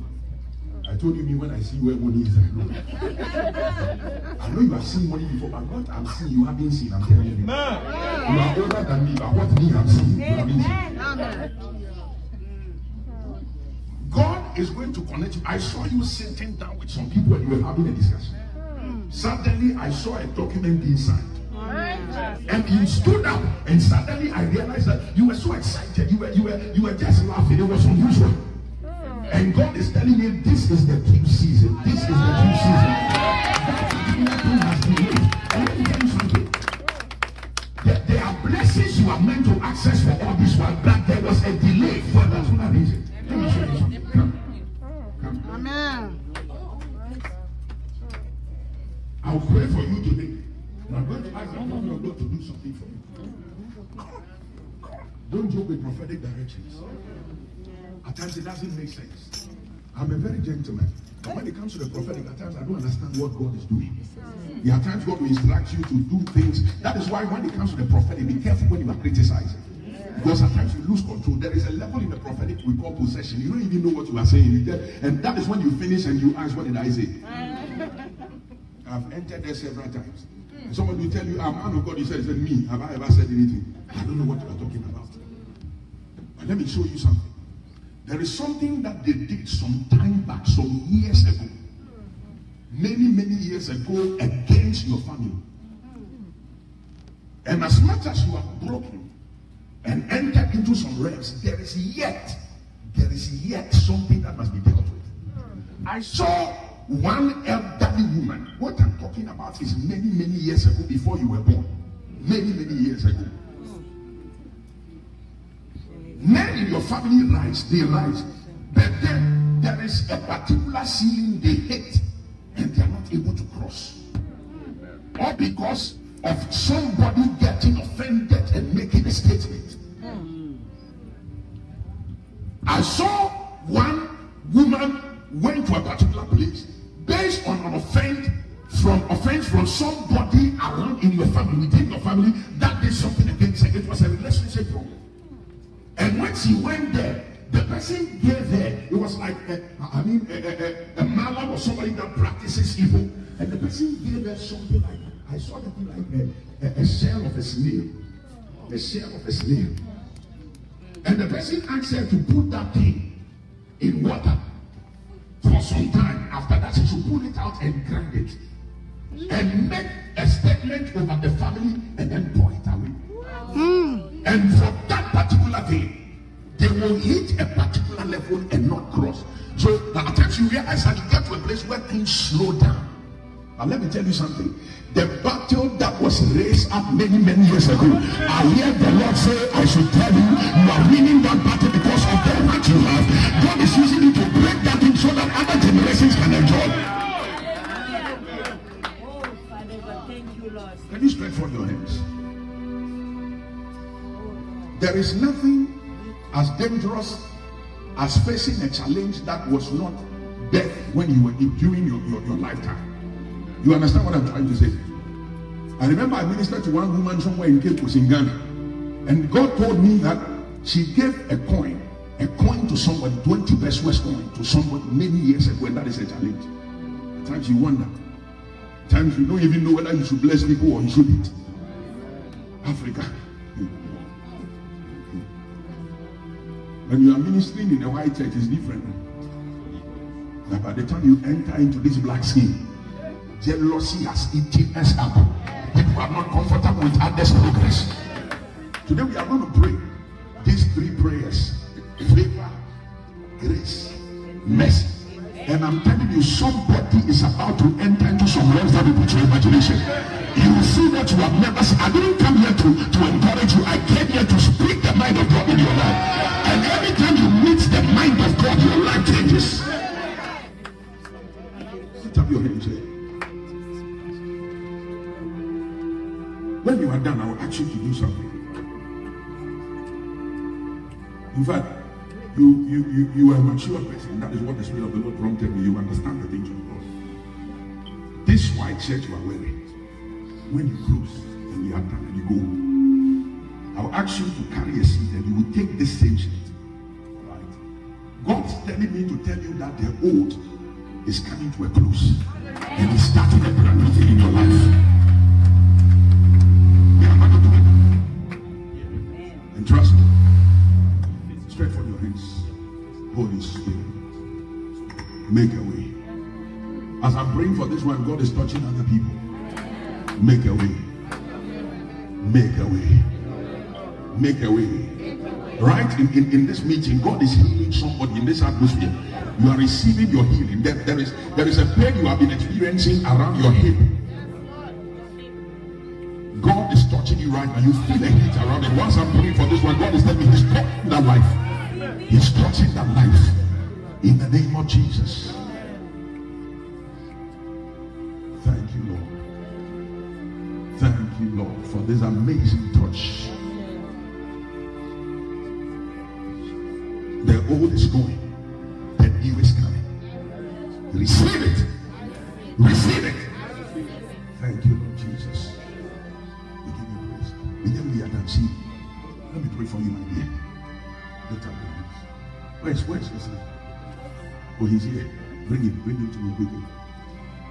I told you me when I see where money is, I know. I know you have seen money before, but what I'm seeing, you haven't seen. I'm telling you. You are older than me, but what me have seen, you haven't seen. God is going to connect you. I saw you sitting down with some people and you were having a discussion. Suddenly, I saw a document being signed. And you stood up, and suddenly I realized that you were so excited. You were, you were, you were just laughing. It was unusual. And God is telling me this is the peak season. This is the peak season. Nothing has been made. And let me tell you something. There, there are blessings you are meant to access for all this while, but there was a delay for that one reason. Let me show you something. Come. Come. Amen. I'll pray for you today. And I'm going to ask the prophet of God to do something for you. Don't joke with prophetic directions. At times it doesn't make sense. I'm a very gentleman. But when it comes to the prophetic, at times I don't understand what God is doing. There are times God will instruct you to do things. That is why when it comes to the prophetic, be careful when you are criticizing. Because at times you lose control. There is a level in the prophetic we call possession. You don't even know what you are saying. You get, and that is when you finish and you ask, What did I say? I've entered there several times. Hmm. And someone will tell you, I'm man of God. You said, Me, have I ever said anything? I don't know what you are talking about. But let me show you something. There is something that they did some time back, some years ago. Many, many years ago against your family. Hmm. And as much as you have broken and entered into some realms, there is yet, there is yet something that must be dealt with. Hmm. I saw one elderly woman. What I'm talking about is many, many years ago before you were born. Many, many years ago. Men in your family rise, they rise. But then there is a particular ceiling they hit and they are not able to cross. All because of somebody getting offended and making a statement. I saw one woman went to a particular place based on an offense from offense from somebody around in your family, within your family, that did something against her. It was a relationship problem. And when she went there, the person gave her, it was like, a, I mean, a, a, a, a or somebody that practices evil. And the person gave her something like, I saw the thing like a, a, a shell of a snail. A shell of a snail. And the person asked her to put that thing in water for some time. After that, she should pull it out and grind it. And make a statement over the family and then pour it away. Hmm. And for that particular day, they will hit a particular level and not cross. So at times you realize that you get to a place where things slow down. Now let me tell you something. The battle that was raised up many, many years ago, I hear the Lord say, I should tell you, you are winning that battle because of the heart you have. God is using it to break that thing so that other generations can enjoy. Can you stretch forth your hands? There is nothing as dangerous as facing a challenge that was not death when you were during your, your, your lifetime. You understand what I'm trying to say? I remember I ministered to one woman somewhere in Cape Coast in Ghana. And God told me that she gave a coin, a coin to somebody, 20 pesos coin to somebody many years ago, and that is a challenge. At times you wonder. At times you don't even know whether you should bless people or you shouldn't. Africa. When you are ministering in a white church, it's different. But by the time you enter into this black skin, jealousy has eaten us up. People are not comfortable with others' progress. Today we are going to pray these three prayers favor, grace, mercy. And I'm telling you, somebody is about to enter into some realms that will put your imagination. You see that you have never seen. I didn't come here to, to encourage you. I came here to speak the mind of God in your life. And every time you meet the mind of God, your life changes. Lift up your hands here. When you are done, I will ask you to do something. In fact, you you you you are a mature person. That is what the Spirit of the Lord prompted me. You understand the things of God. This white shirt you are wearing, when you close and you are done and you go, I will ask you to carry a seat and you will take this same shirt. Right? God's telling me to tell you that the old is coming to a close and He's starting a brand new thing in your life. And trust Holy Spirit. Make a way. As I'm praying for this one, God is touching other people. Make a way. Make a way. Make a way. Right in, in, in this meeting, God is healing somebody in this atmosphere. You are receiving your healing. There, there is there is a pain you have been experiencing around your hip. God is touching you right now. You feel a heat around it. Once I'm praying for this one, God is telling me He's touching that life. He's touching that life. In the name of Jesus. Thank you, Lord. Thank you, Lord, for this amazing touch. The old is going, the new is coming. Receive it. Receive it. Thank you, Lord Jesus. We give you praise. We give you the see. Let me pray for you, my dear. Lift. Where's where's your son? Oh, he's here. Bring him, bring him to me quickly.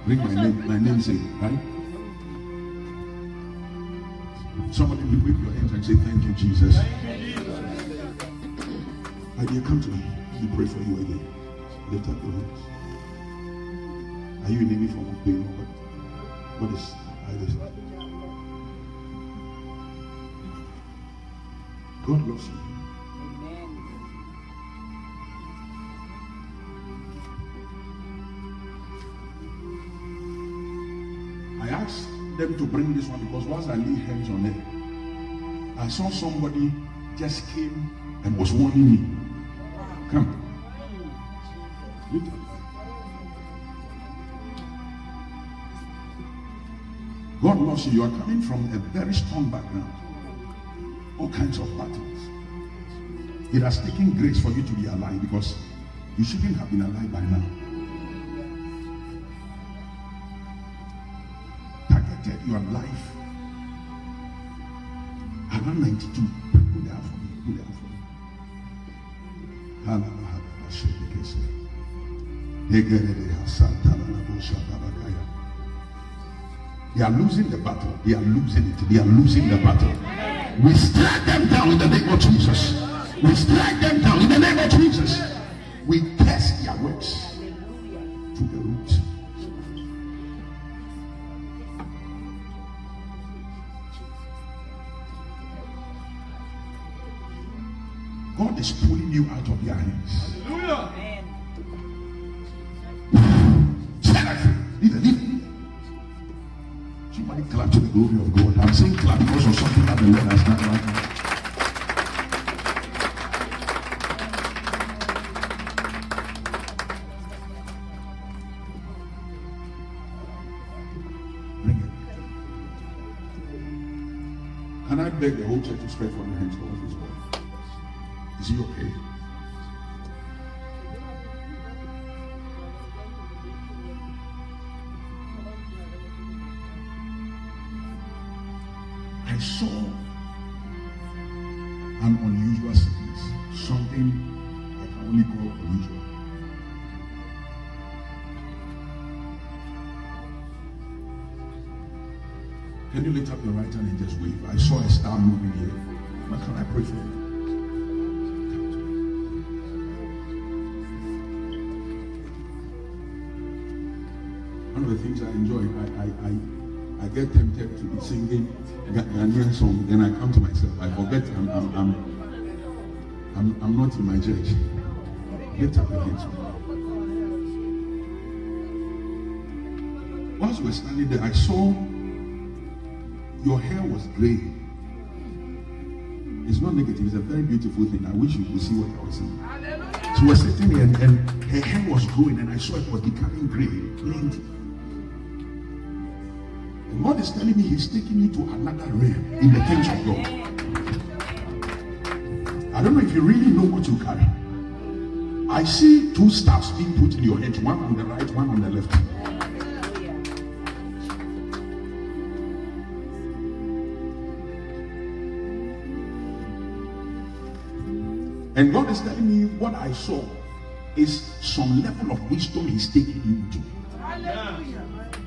Bring my name, my namesake, right? Somebody will wave your hands and say, Thank you, Jesus. My dear, come to me. Let me pray for you again. Lift up your hands. Are you in any form of pain? What, what is this? God loves you. I asked them to bring this one because once I laid hands on it, I saw somebody just came and was warning me. Come. God loves you. You are coming from a very strong background. All kinds of battles. It has taken grace for you to be alive because you shouldn't have been alive by now. Your life. Around 92. Pull it out for me. Pull it for me. They are losing the battle. They are losing it. They are losing the battle. We strike them down in the name of Jesus. We strike them down in the name of Jesus. Okay? I saw an unusual sickness, something I can only call unusual. Can you lift up your right hand and just wave? I saw a star moving here. Now can I pray for you? Things I enjoy, I, I, I, I get tempted to be singing Ghanaian song, then I come to myself. I forget I'm, I'm, I'm, I'm, I'm not in my church. Lift up. Whilst we were standing there, I saw your hair was gray. It's not negative, it's a very beautiful thing. I wish you could see what I was saying. She was sitting here and, and her hair was growing, and I saw it was becoming gray. God is telling me He's taking you to another realm in the things of God. I don't know if you really know what you carry. I see two staffs being put in your head, one on the right, one on the left. And God is telling me what I saw is some level of wisdom He's taking you to.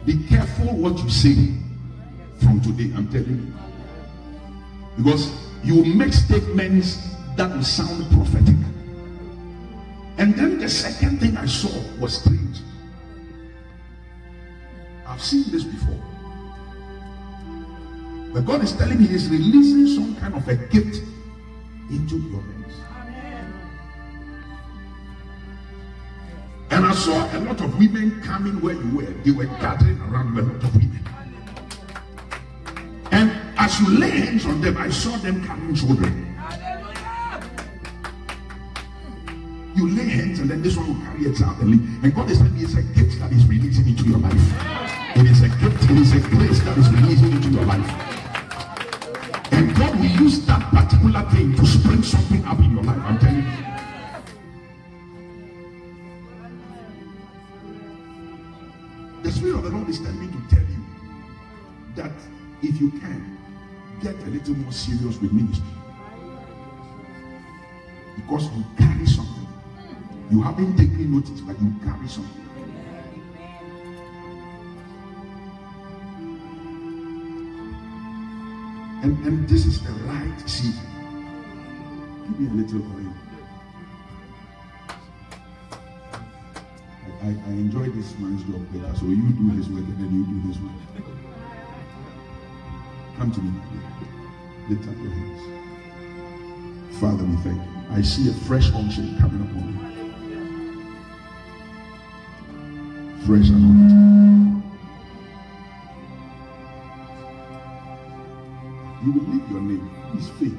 Be careful what you say from today, I'm telling you. Because you make statements that will sound prophetic. And then the second thing I saw was strange. I've seen this before. But God is telling me He's releasing some kind of a gift into your hands. And I saw a lot of women coming where you were. They were gathering around a lot of women. As you lay hands on them, I saw them carrying children. You lay hands and then this one will carry a child and leave. And God is telling me it's a gift that is releasing into your life. It is a gift, it is a grace that is releasing into your life. And God will use that particular thing to spring something up in your life. I'm telling you. Little more serious with ministry. Because you carry something. You haven't taken notice, but you carry something. And, and this is the right season. Give me a little oil. I, I enjoy this man's job better. So you do his work and then you do this work. Come to me, my dear. Lift up your hands. Father, we thank you. I see a fresh unction coming upon you. Fresh anointing. You will leave your name. It's faith.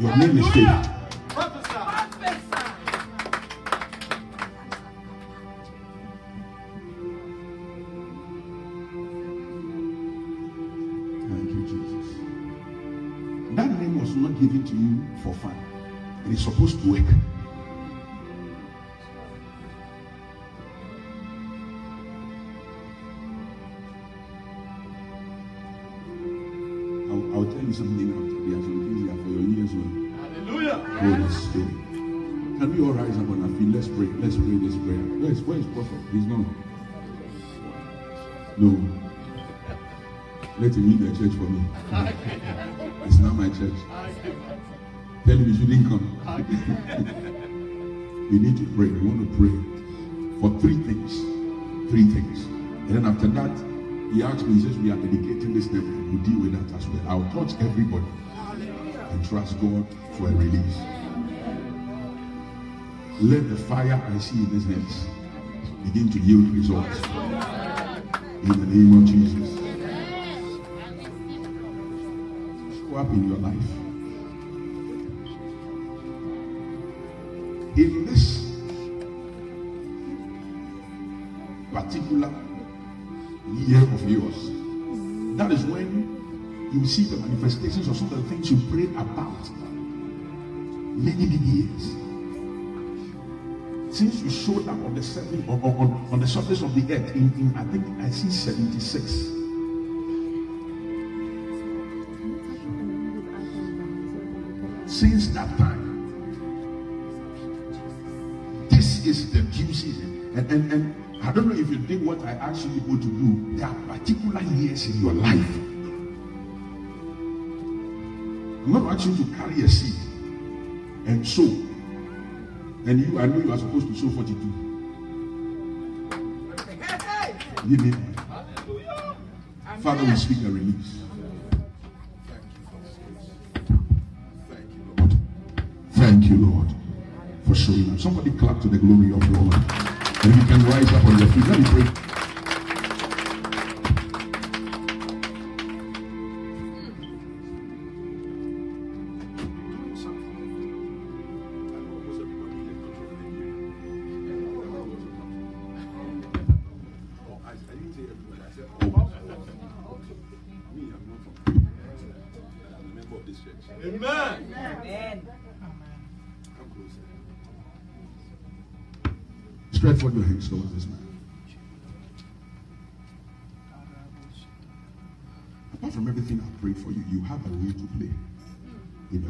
Your name is faith. I'll, I'll tell you something after. There are some things here for your ears. Oh. Hallelujah. Holy Spirit. Can we all rise up on our feet? Let's pray. Let's pray this prayer. Where is, where is Prophet? He's not. No. Let him lead the church for me. It's not my church. Tell him he shouldn't come. we need to pray. We want to pray for three things. Three things. And then after that, he asked me, says, We are dedicating this temple. we'll deal with that as well. I'll touch everybody and trust God for a release. Let the fire I see in his hands begin to yield results. In the name of Jesus. Show up in your life. See the manifestations of some of the things you prayed about many, many years. Since you showed up on the seven, on, on, on the surface of the earth, in, in I think I see 76. Since that time, this is the due season. And, and, and I don't know if you did what I asked you to do. There are particular years in your life. Going to you to carry a seed and sow. And you, I know you are supposed to sow 42. Give me. Father, we speak a release. Thank you, Lord, for showing up. Somebody clap to the glory of the Lord. And you can rise up on your feet. Let me pray.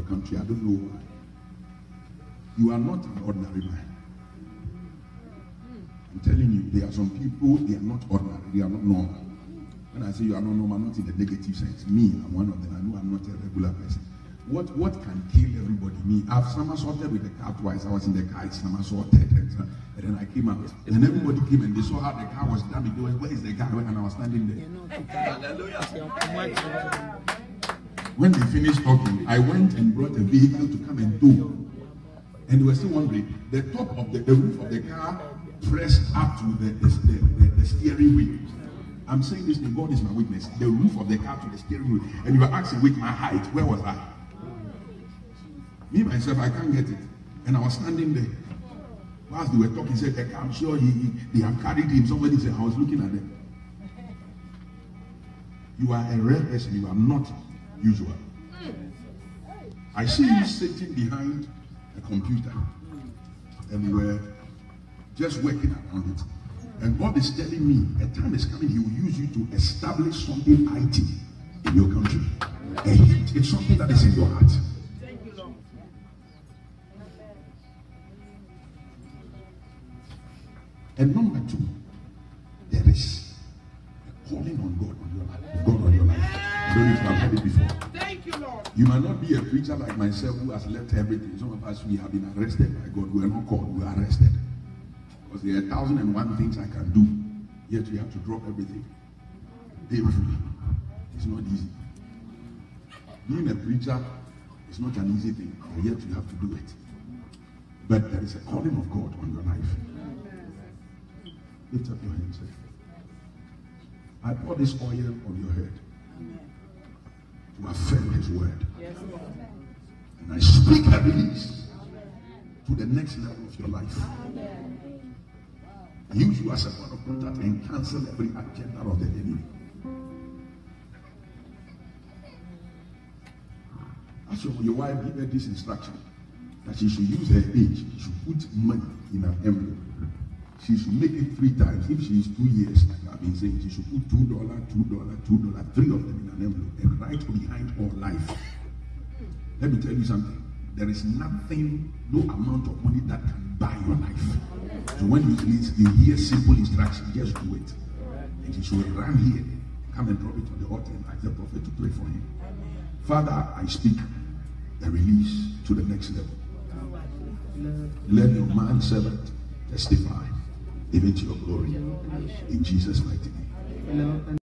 Country. I don't know why. You are not an ordinary man. I'm telling you, there are some people, they are not ordinary, they are not normal. When I say you are not normal, not in the negative sense. Me, I'm one of them. I know I'm not a regular person. What what can kill everybody? Me, I've somersaulted with the car twice. I was in the car, I somersaulted, and, so- and then I came out. And everybody came and they saw how the car was damaged. They Where is the guy? When I was standing there. When they finished talking, I went and brought a vehicle to come and tow. And they were still wondering, the top of the, the roof of the car pressed up to the, the, the, the, steering wheel. I'm saying this thing, God is my witness. The roof of the car to the steering wheel. And you were asking with my height, where was I? Me myself, I can't get it. And I was standing there. Whilst they were talking, said, I'm sure he, he, they have carried him. Somebody said, I was looking at them. You are a rare person. You are not usual. I see you sitting behind a computer. And just working around it. And God is telling me a time is coming, He will use you to establish something IT in your country. A hint, it's something that is in your heart. And number two, there is a calling on God on your life. God on your life. I don't know if you have heard it before. Thank you, Lord. You might not be a preacher like myself who has left everything. Some of us, we have been arrested by God. We are not called, we are arrested. Because there are a thousand and one things I can do. Yet you have to drop everything. Painfully. It's not easy. Being a preacher is not an easy thing, yet you have to do it. But there is a calling of God on your life. Lift up your hands. I pour this oil on your head to affirm his word. And I speak a release to the next level of your life. Use you as a point of contact and cancel every agenda of the enemy. As your, your wife give her this instruction that she should use her age, she should put money in an envelope. She should make it three times. If she is two years, like I've been saying, she should put two dollar, two dollar, two dollar, three of them in an envelope and write behind all life. Let me tell you something. There is nothing, no amount of money that can buy your life. So when you, you hear simple instructions, just do it. And she should run here, come and drop it on the altar and ask the prophet to pray for him. Father, I speak a release to the next level. Let your man servant testify even to your glory. In Jesus' mighty name.